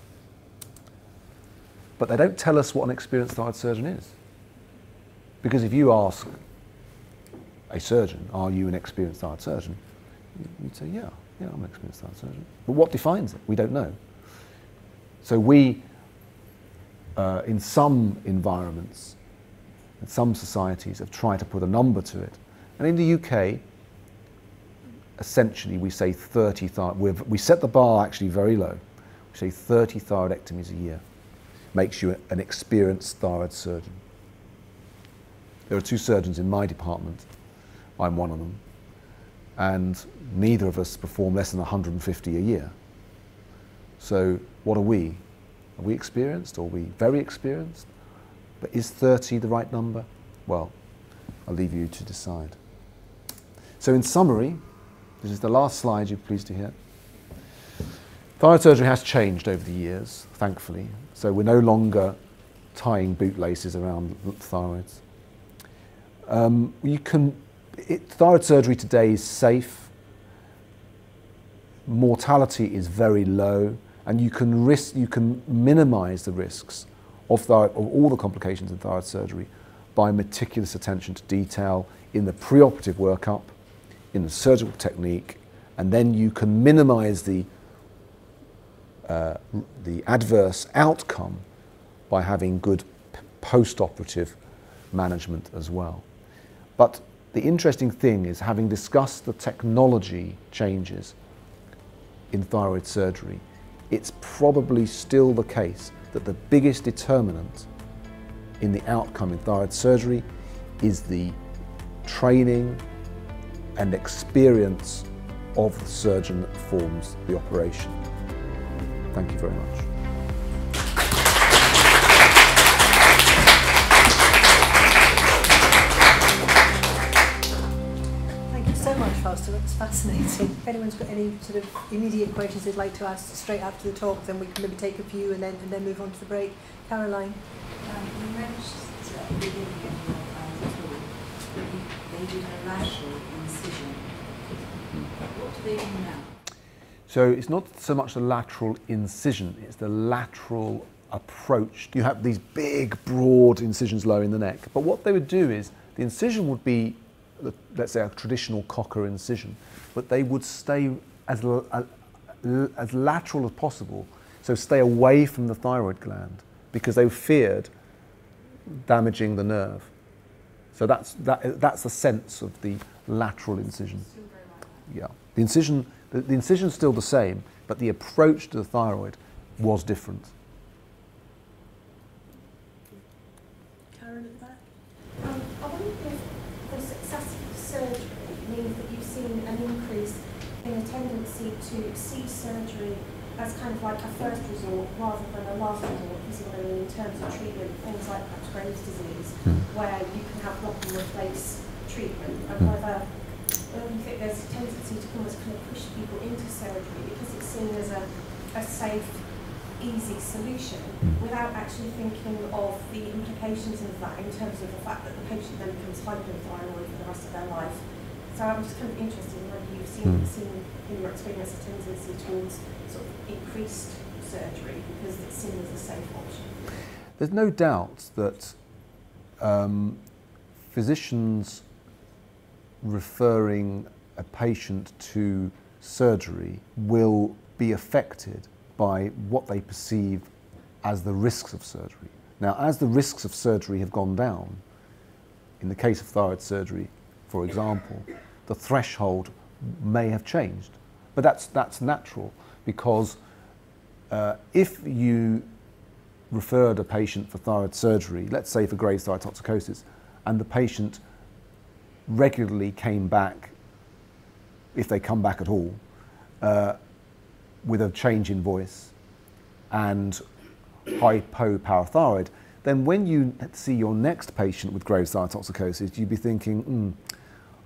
But they don't tell us what an experienced thyroid surgeon is. Because if you ask a surgeon, are you an experienced thyroid surgeon? You'd say, yeah, yeah, I'm an experienced thyroid surgeon. But what defines it? We don't know. So we, uh, in some environments, in some societies, have tried to put a number to it. And in the UK, essentially we say 30 thyroid, we set the bar actually very low. We say 30 thyroidectomies a year makes you an experienced thyroid surgeon. There are two surgeons in my department. I'm one of them. And neither of us perform less than 150 a year. So what are we? Are we experienced? Are we very experienced? But is 30 the right number? Well, I'll leave you to decide. So in summary, this is the last slide you're pleased to hear. Thyroid surgery has changed over the years, thankfully. So we're no longer tying bootlaces around thyroids. Um, you can, it, thyroid surgery today is safe. Mortality is very low, and you can risk, you can minimise the risks of, thyroid, of all the complications in thyroid surgery by meticulous attention to detail in the preoperative workup, in the surgical technique, and then you can minimise the uh, the adverse outcome by having good post-operative management as well. But the interesting thing is having discussed the technology changes in thyroid surgery, it's probably still the case that the biggest determinant in the outcome in thyroid surgery is the training and experience of the surgeon that performs the operation. Thank you very much. Thank you so much, Fausto. That's fascinating. If anyone's got any sort of immediate questions they'd like to ask straight after the talk, then we can maybe take a few and then and then move on to the break. Caroline. Um, you mentioned at the beginning of your talk that they did a lateral incision. What do they do now? So it's not so much the lateral incision, it's the lateral approach. You have these big, broad incisions low in the neck. But what they would do is the incision would be, let's say, a traditional Kocher incision, but they would stay as, as lateral as possible. So stay away from the thyroid gland because they feared damaging the nerve. So that's, that, that's the sense of the lateral incision. Yeah. The incision the, the incision's still the same, but the approach to the thyroid was different. Karen at the back. Um, I wonder if the success of surgery means that you've seen an increase in a tendency to see surgery as kind of like a first resort rather than a last resort, see what I mean, in terms of treatment, things like perhaps Graves' disease, Mm. where you can have block and replace treatment, and Mm. whether um, you think there's a tendency to almost kind of push people into surgery because it's seen as a, a safe, easy solution Mm. without actually thinking of the implications of that in terms of the fact that the patient then becomes hypothyroid for the rest of their life. So I'm just kind of interested in whether you've seen, Mm. seen in your experience a tendency towards sort of increased surgery because it's seen as a safe option. There's no doubt that um, physicians referring a patient to surgery will be affected by what they perceive as the risks of surgery. Now, as the risks of surgery have gone down, in the case of thyroid surgery, for example, the threshold may have changed. But that's, that's natural because uh, if you referred a patient for thyroid surgery, let's say for Graves' thyrotoxicosis, and the patient regularly came back, if they come back at all, uh, with a change in voice and hypoparathyroid, then when you see your next patient with Graves' thyrotoxicosis, you'd be thinking, hmm,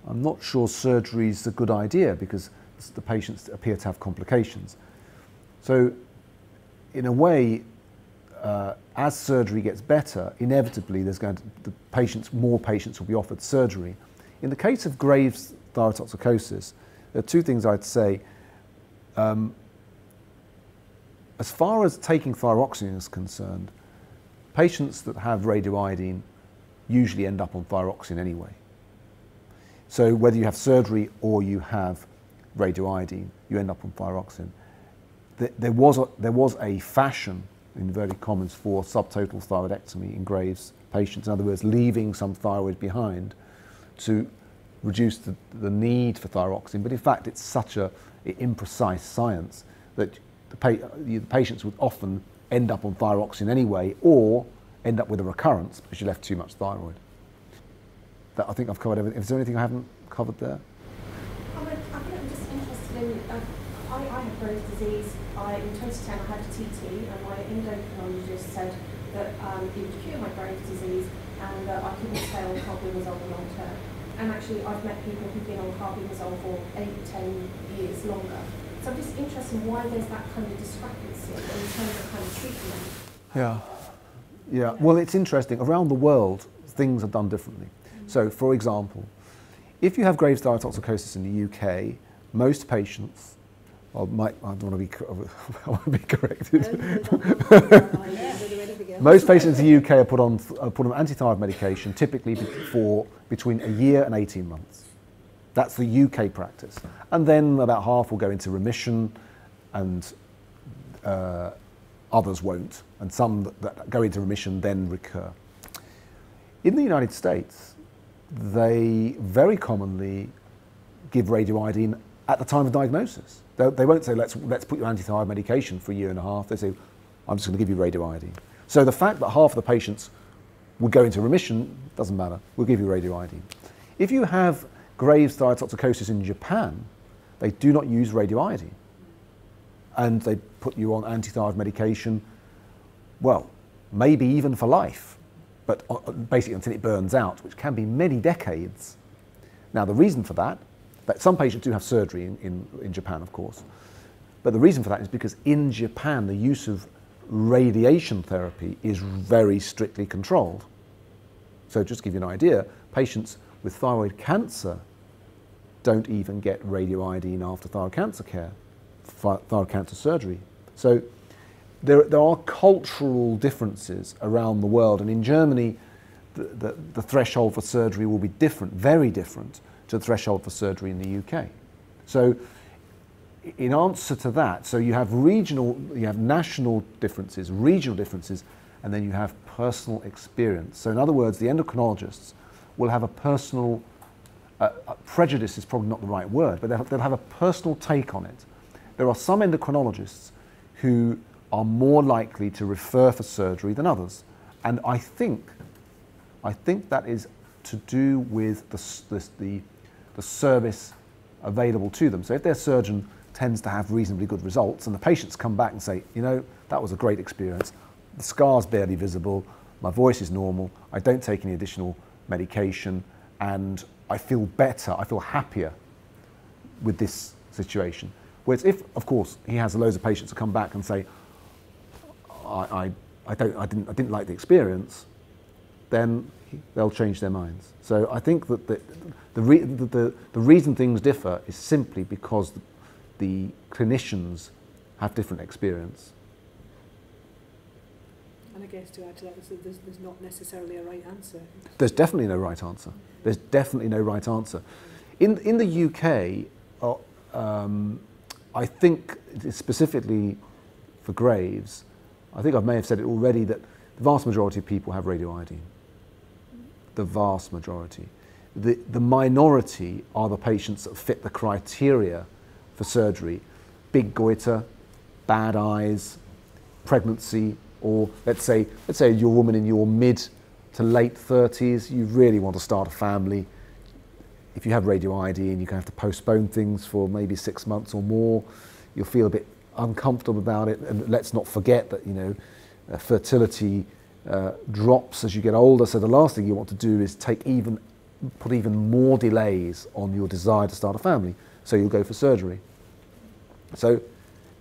I'm not sure surgery is a good idea because the patients appear to have complications. So, in a way, uh, as surgery gets better, inevitably there's going to, the patients, more patients will be offered surgery. In the case of Graves' thyrotoxicosis, there are two things I'd say. Um, as far as taking thyroxine is concerned, patients that have radioiodine usually end up on thyroxine anyway. So whether you have surgery or you have radioiodine, you end up on thyroxine. There was a, there was a fashion, in inverted commas, for subtotal thyroidectomy in Graves patients. In other words, leaving some thyroid behind to reduce the, the need for thyroxine. But in fact, it's such a imprecise science that the, pa- the patients would often end up on thyroxine anyway, or end up with a recurrence because you left too much thyroid. That I think I've covered everything. Is there anything I haven't covered there? I think I'm just interested in. Uh, I, have Graves' disease. I, in 2010, I had a TT, and my endocrinologist said that um, it would cure my Graves' disease, and that I couldn't stay on carbimazole long term. And actually, I've met people who've been on carbimazole for eight, ten years longer. So I'm just interested in why there's that kind of discrepancy in terms of kind of treatment. Yeah. Yeah. Well, it's interesting. Around the world, things are done differently. Mm-hmm. So, for example, if you have Graves' thyrotoxicosis in the UK, most patients, well, might, I don't want to be, *laughs* I want to be corrected. Oh, *laughs* most patients in the UK are put on, are put on anti-thyroid medication, typically for between a year and 18 months. That's the UK practice. And then about half will go into remission and uh, others won't. And some that, that go into remission then recur. In the United States, they very commonly give radioiodine at the time of diagnosis. They, they won't say, let's, let's put you on antithyroid medication for a year and a half. They say, I'm just going to give you radioiodine. So the fact that half of the patients would go into remission doesn't matter. We'll give you radioiodine. If you have Graves' thyrotoxicosis in Japan, they do not use radioiodine. And they put you on antithyroid medication, well, maybe even for life, but uh, basically until it burns out, which can be many decades. Now, the reason for that, that some patients do have surgery in, in, in Japan, of course, but the reason for that is because in Japan, the use of radiation therapy is very strictly controlled. So, just to give you an idea, patients with thyroid cancer don't even get radioiodine after thyroid cancer care, thyroid cancer surgery. So there, there are cultural differences around the world, and in Germany, the, the, the, threshold for surgery will be different, very different to the threshold for surgery in the UK. So, in answer to that, so you have regional, you have national differences, regional differences, and then you have personal experience. So, in other words, the endocrinologists will have a personal uh, uh, prejudice is probably not the right word, but they'll, they'll have a personal take on it. There are some endocrinologists who are more likely to refer for surgery than others. And I think, I think that is to do with the, the, the service available to them. So if their surgeon tends to have reasonably good results and the patients come back and say, you know, that was a great experience, the scar's barely visible, my voice is normal, I don't take any additional medication, and I feel better, I feel happier with this situation. Whereas if, of course, he has loads of patients to come back and say, I, I, I, don't, I, didn't, I didn't like the experience, then they'll change their minds. So I think that the, the, re, the, the, the reason things differ is simply because the, clinicians have different experience. And I guess to add to that, there's, there's not necessarily a right answer. There's definitely no right answer. There's definitely no right answer. In, in the UK, uh, um, I think specifically for Graves, I think I may have said it already that the vast majority of people have radioiodine. The vast majority. The, the minority are the patients that fit the criteria for surgery. Big goiter, bad eyes, pregnancy, or let's say, let's say you're a woman in your mid to late 30s, you really want to start a family. If you have radioiodine, you're going to have to postpone things for maybe six months or more. You'll feel a bit uncomfortable about it. And let's not forget that, you know, uh, fertility uh, drops as you get older. So the last thing you want to do is take even, put even more delays on your desire to start a family. So you'll go for surgery. So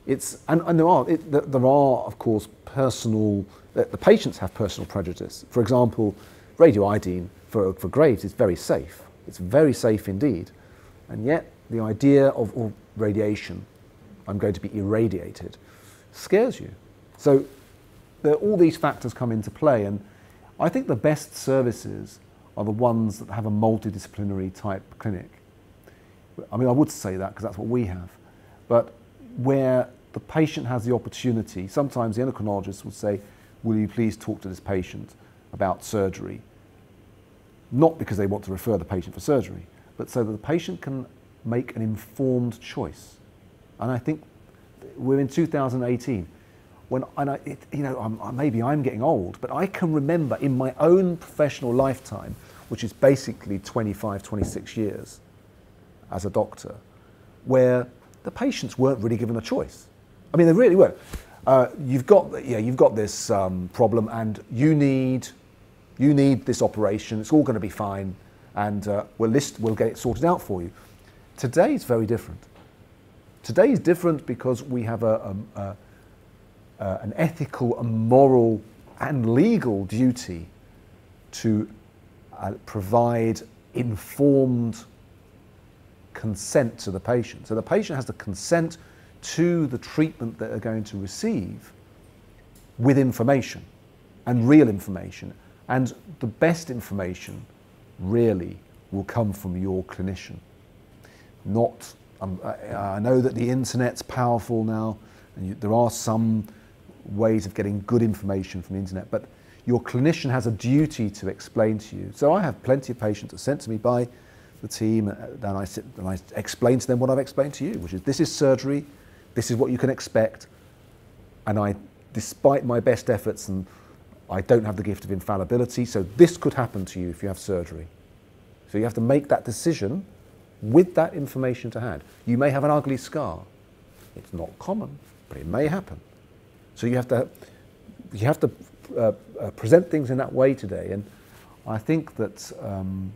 it's, and, and there are, it, there are, of course, personal, the, the patients have personal prejudice. For example, radioiodine for, for Graves is very safe. It's very safe indeed. And yet the idea of, of radiation, I'm going to be irradiated, scares you. So there, all these factors come into play. And I think the best services are the ones that have a multidisciplinary type clinic. I mean, I would say that because that's what we have. But where the patient has the opportunity, sometimes the endocrinologist will say, Will you please talk to this patient about surgery? Not because they want to refer the patient for surgery, but so that the patient can make an informed choice. And I think we're in 2018 when and I, it, you know, I'm, maybe I'm getting old, but I can remember in my own professional lifetime, which is basically 25, 26 years as a doctor, where the patients weren't really given a choice. I mean, they really weren't. Uh, you've got, yeah, you've got this um, problem, and you need, you need this operation. It's all going to be fine, and uh, we'll list, we'll get it sorted out for you. Today is very different. Today is different because we have a, a, a, an ethical, and moral, and legal duty to uh, provide informed consent to the patient. So the patient has to consent to the treatment that they're going to receive with information and real information. And the best information really will come from your clinician. Not, um, I, I know that the internet's powerful now, and you, there are some ways of getting good information from the internet, but your clinician has a duty to explain to you. So I have plenty of patients that are sent to me by the team, and I, sit, and I explain to them what I've explained to you, which is this is surgery, this is what you can expect, and I, despite my best efforts, and I don't have the gift of infallibility, so this could happen to you if you have surgery. So you have to make that decision with that information to hand. You may have an ugly scar. It's not common, but it may happen. So you have to, you have to uh, uh, present things in that way today, and I think that. Um,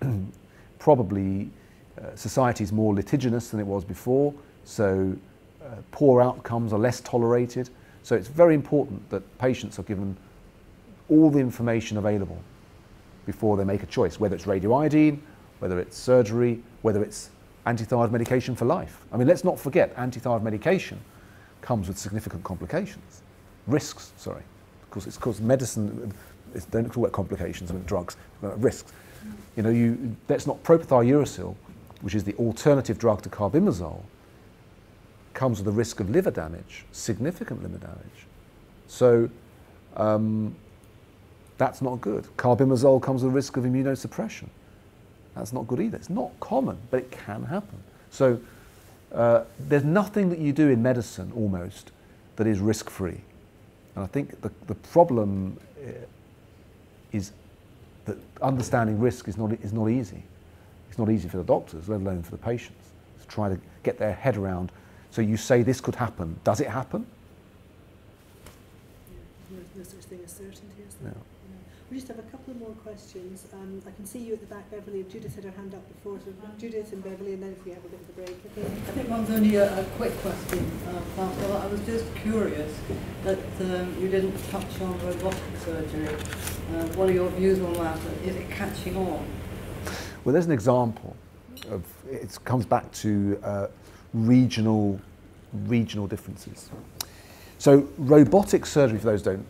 *clears throat* probably uh, society is more litigious than it was before, so uh, poor outcomes are less tolerated. So it's very important that patients are given all the information available before they make a choice, whether it's radioiodine, whether it's surgery, whether it's antithyroid medication for life. I mean, let's not forget antithyroid medication comes with significant complications, risks, sorry, because it's because medicine, it's, don't talk about complications, mean drugs, risks. You know, you, let's not propylthiouracil, which is the alternative drug to carbimazole, comes with the risk of liver damage, significant liver damage. So um, that's not good. Carbimazole comes with the risk of immunosuppression. That's not good either. It's not common, but it can happen. So uh, there's nothing that you do in medicine almost that is risk free. And I think the, the problem uh, is that understanding risk is not, is not easy. It's not easy for the doctors, let alone for the patients, to try to get their head around. So you say this could happen. Does it happen? Yeah, no, no such thing as certainty, is there? No. We just have a couple of more questions. Um, I can see you at the back, Beverly. Judith had her hand up before. So Judith and Beverly, and then if we have a bit of a break. Okay. I think one's only a, a quick question, uh, Well, I was just curious that um, you didn't touch on robotic surgery. Uh, what are your views on that? Is it catching on? Well, there's an example of it comes back to uh, regional regional differences. So robotic surgery, for those don't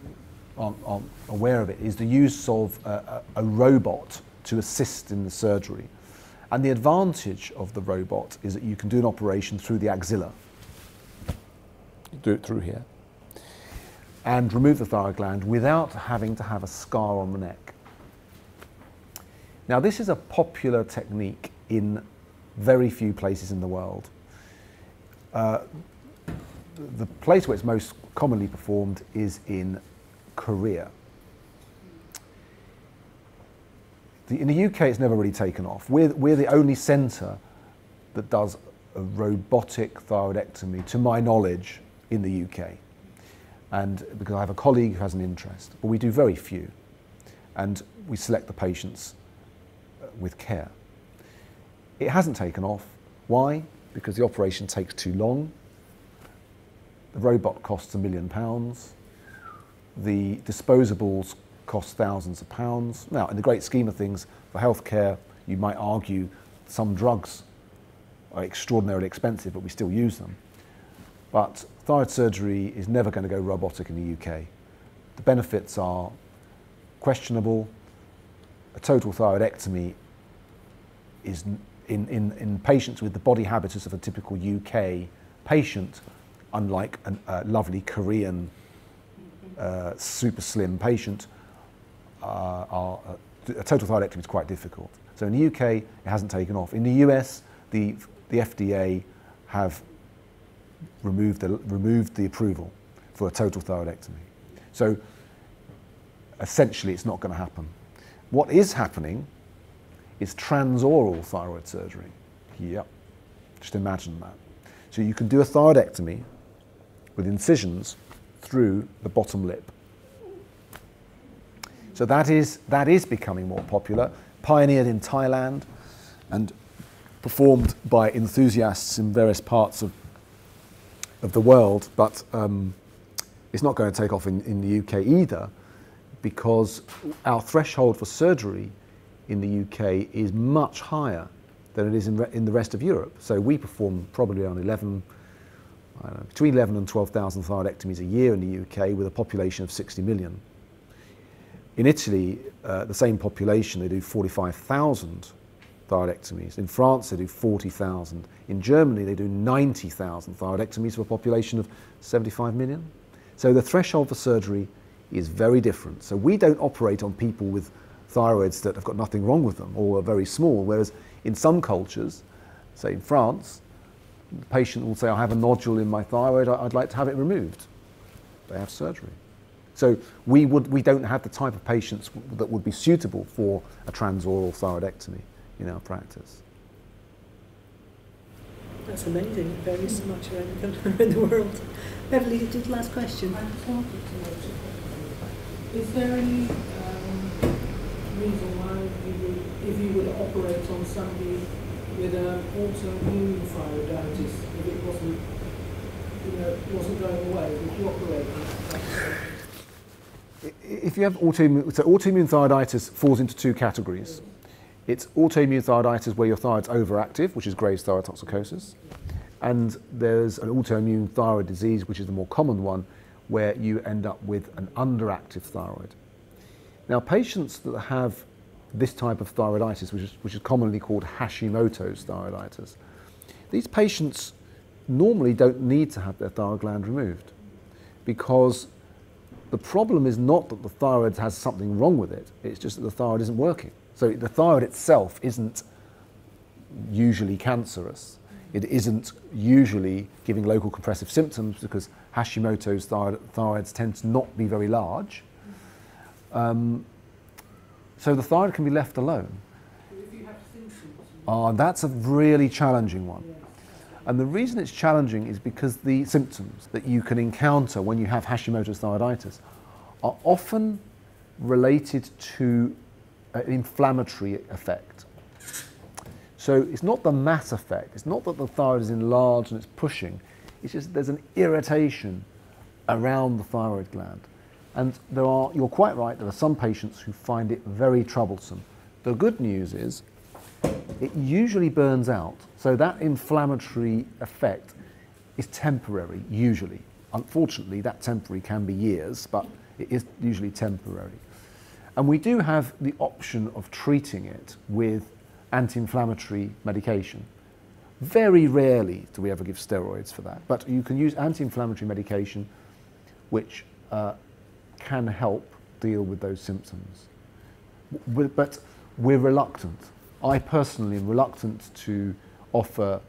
aren't, aren't aware of it, is the use of a, a, a robot to assist in the surgery. And the advantage of the robot is that you can do an operation through the axilla. You do it through here. And remove the thyroid gland without having to have a scar on the neck. Now, this is a popular technique in very few places in the world. Uh, the place where it's most commonly performed is in Korea. The, in the UK, it's never really taken off. We're, we're the only centre that does a robotic thyroidectomy, to my knowledge, in the UK. And because I have a colleague who has an interest, but we do very few. And we select the patients uh, with care. It hasn't taken off. Why? Because the operation takes too long. The robot costs a million pounds. The disposables cost thousands of pounds. Now, in the great scheme of things, for healthcare, you might argue some drugs are extraordinarily expensive, but we still use them. But thyroid surgery is never going to go robotic in the UK. The benefits are questionable. A total thyroidectomy is in, in, in patients with the body habitus of a typical UK patient, unlike a uh, lovely Korean uh, super slim patient, uh, are, uh, a total thyroidectomy is quite difficult. So in the UK, it hasn't taken off. In the US, the, the FDA have removed the, removed the approval for a total thyroidectomy. So essentially, it's not going to happen. What is happening is transoral thyroid surgery. Yep, just imagine that. So you can do a thyroidectomy with incisions through the bottom lip. So that is, that is becoming more popular, pioneered in Thailand and performed by enthusiasts in various parts of, of the world, but um, it's not going to take off in, in the UK either because our threshold for surgery in the UK is much higher than it is in, in the rest of Europe. So we perform probably around 11, know, between 11 and 12,000 thyroidectomies a year in the UK with a population of 60 million. In Italy, uh, the same population, they do 45,000 thyroidectomies. In France, they do 40,000. In Germany, they do 90,000 thyroidectomies for a population of 75 million. So the threshold for surgery is very different. So we don't operate on people with thyroids that have got nothing wrong with them or are very small, whereas in some cultures, say in France, the patient will say, I have a nodule in my thyroid, I'd like to have it removed. They have surgery. So we, would, we don't have the type of patients that would be suitable for a transoral thyroidectomy in our practice. That's amazing. It varies so much around the, country, *laughs* around the world. Beverly, did last question. I just wanted to know, is there any um, reason why you would, if you would operate on somebody with an autoimmune thyroiditis, if it wasn't, you know, wasn't going away, would you operate If you have autoimmune, so autoimmune thyroiditis falls into two categories. It's autoimmune thyroiditis where your thyroid's overactive, which is Graves' thyrotoxicosis, and there's an autoimmune thyroid disease, which is the more common one, where you end up with an underactive thyroid. Now, patients that have this type of thyroiditis, which is, which is commonly called Hashimoto's thyroiditis, these patients normally don't need to have their thyroid gland removed because the problem is not that the thyroid has something wrong with it, it's just that the thyroid isn't working. So the thyroid itself isn't usually cancerous. It isn't usually giving local compressive symptoms because Hashimoto's thyroid, thyroids tend to not be very large. Um, so the thyroid can be left alone. Oh, that's a really challenging one. And the reason it's challenging is because the symptoms that you can encounter when you have Hashimoto's thyroiditis are often related to an inflammatory effect. So it's not the mass effect, it's not that the thyroid is enlarged and it's pushing, it's just there's an irritation around the thyroid gland. And there are, you're quite right, there are some patients who find it very troublesome. The good news is it usually burns out. So that inflammatory effect is temporary, usually. Unfortunately, that temporary can be years, but it is usually temporary. And we do have the option of treating it with anti-inflammatory medication. Very rarely do we ever give steroids for that, but you can use anti-inflammatory medication which uh, can help deal with those symptoms. But we're reluctant. I personally am reluctant to offer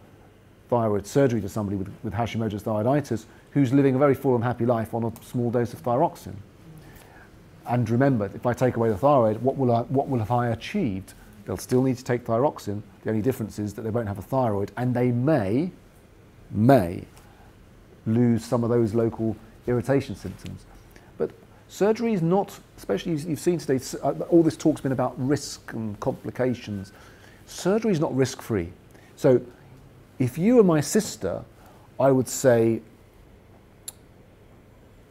thyroid surgery to somebody with, with Hashimoto's thyroiditis who's living a very full and happy life on a small dose of thyroxine. And remember, if I take away the thyroid, what will I, what will have I achieved? They'll still need to take thyroxine. The only difference is that they won't have a thyroid, and they may, may lose some of those local irritation symptoms. But surgery is not, especially you've seen today, uh, all this talk's been about risk and complications. Surgery is not risk free. So if you were my sister, I would say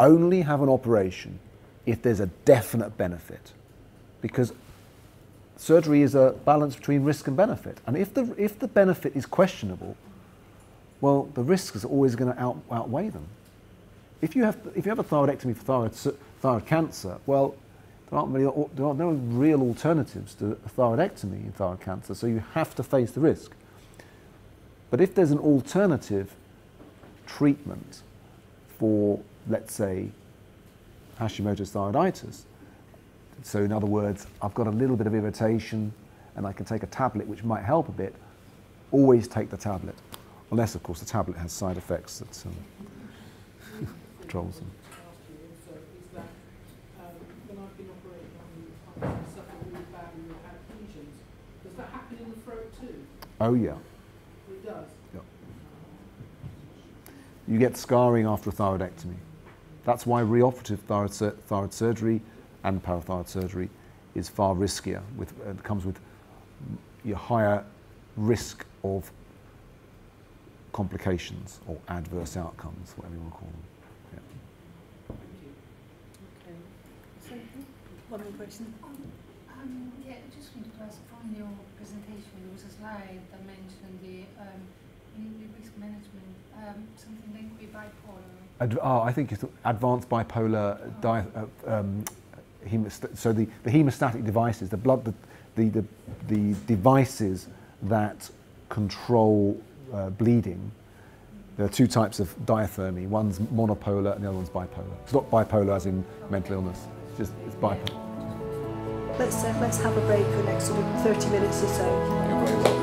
only have an operation if there's a definite benefit. Because surgery is a balance between risk and benefit. And if the, if the benefit is questionable, well, the risk is always going to out, outweigh them. If you, have, if you have a thyroidectomy for thyroid, thyroid cancer, well, there aren't, really, there aren't no real alternatives to a thyroidectomy in thyroid cancer, so you have to face the risk. But if there's an alternative treatment for, let's say, Hashimoto's thyroiditis, so in other words, I've got a little bit of irritation and I can take a tablet which might help a bit, always take the tablet. Unless, of course, the tablet has side effects that um, *laughs* troublesome. ask you also is that when I've been operating on you, I've suffered really badly with adhesions. Does that happen in the throat too? Oh, yeah. It does. You get scarring after a thyroidectomy. That's why reoperative thyroid, sur- thyroid surgery and parathyroid surgery is far riskier. With, uh, it comes with your higher risk of complications or adverse outcomes, whatever you want to call them. Thank you. One more question. Um, yeah, I just wanted to ask, from your presentation, there was a slide that mentioned the, um, the risk management, um, something linked with bipolar. Ad- oh, I think it's advanced bipolar di- uh, um, hemostat- so the, the hemostatic devices, the blood, the, the, the, the devices that control uh, bleeding. There are two types of diathermy. One's monopolar and the other one's bipolar. It's not bipolar as in mental illness. It's just it's bipolar. Let's, uh, let's have a break for the next sort of 30 minutes or so. You're very welcome.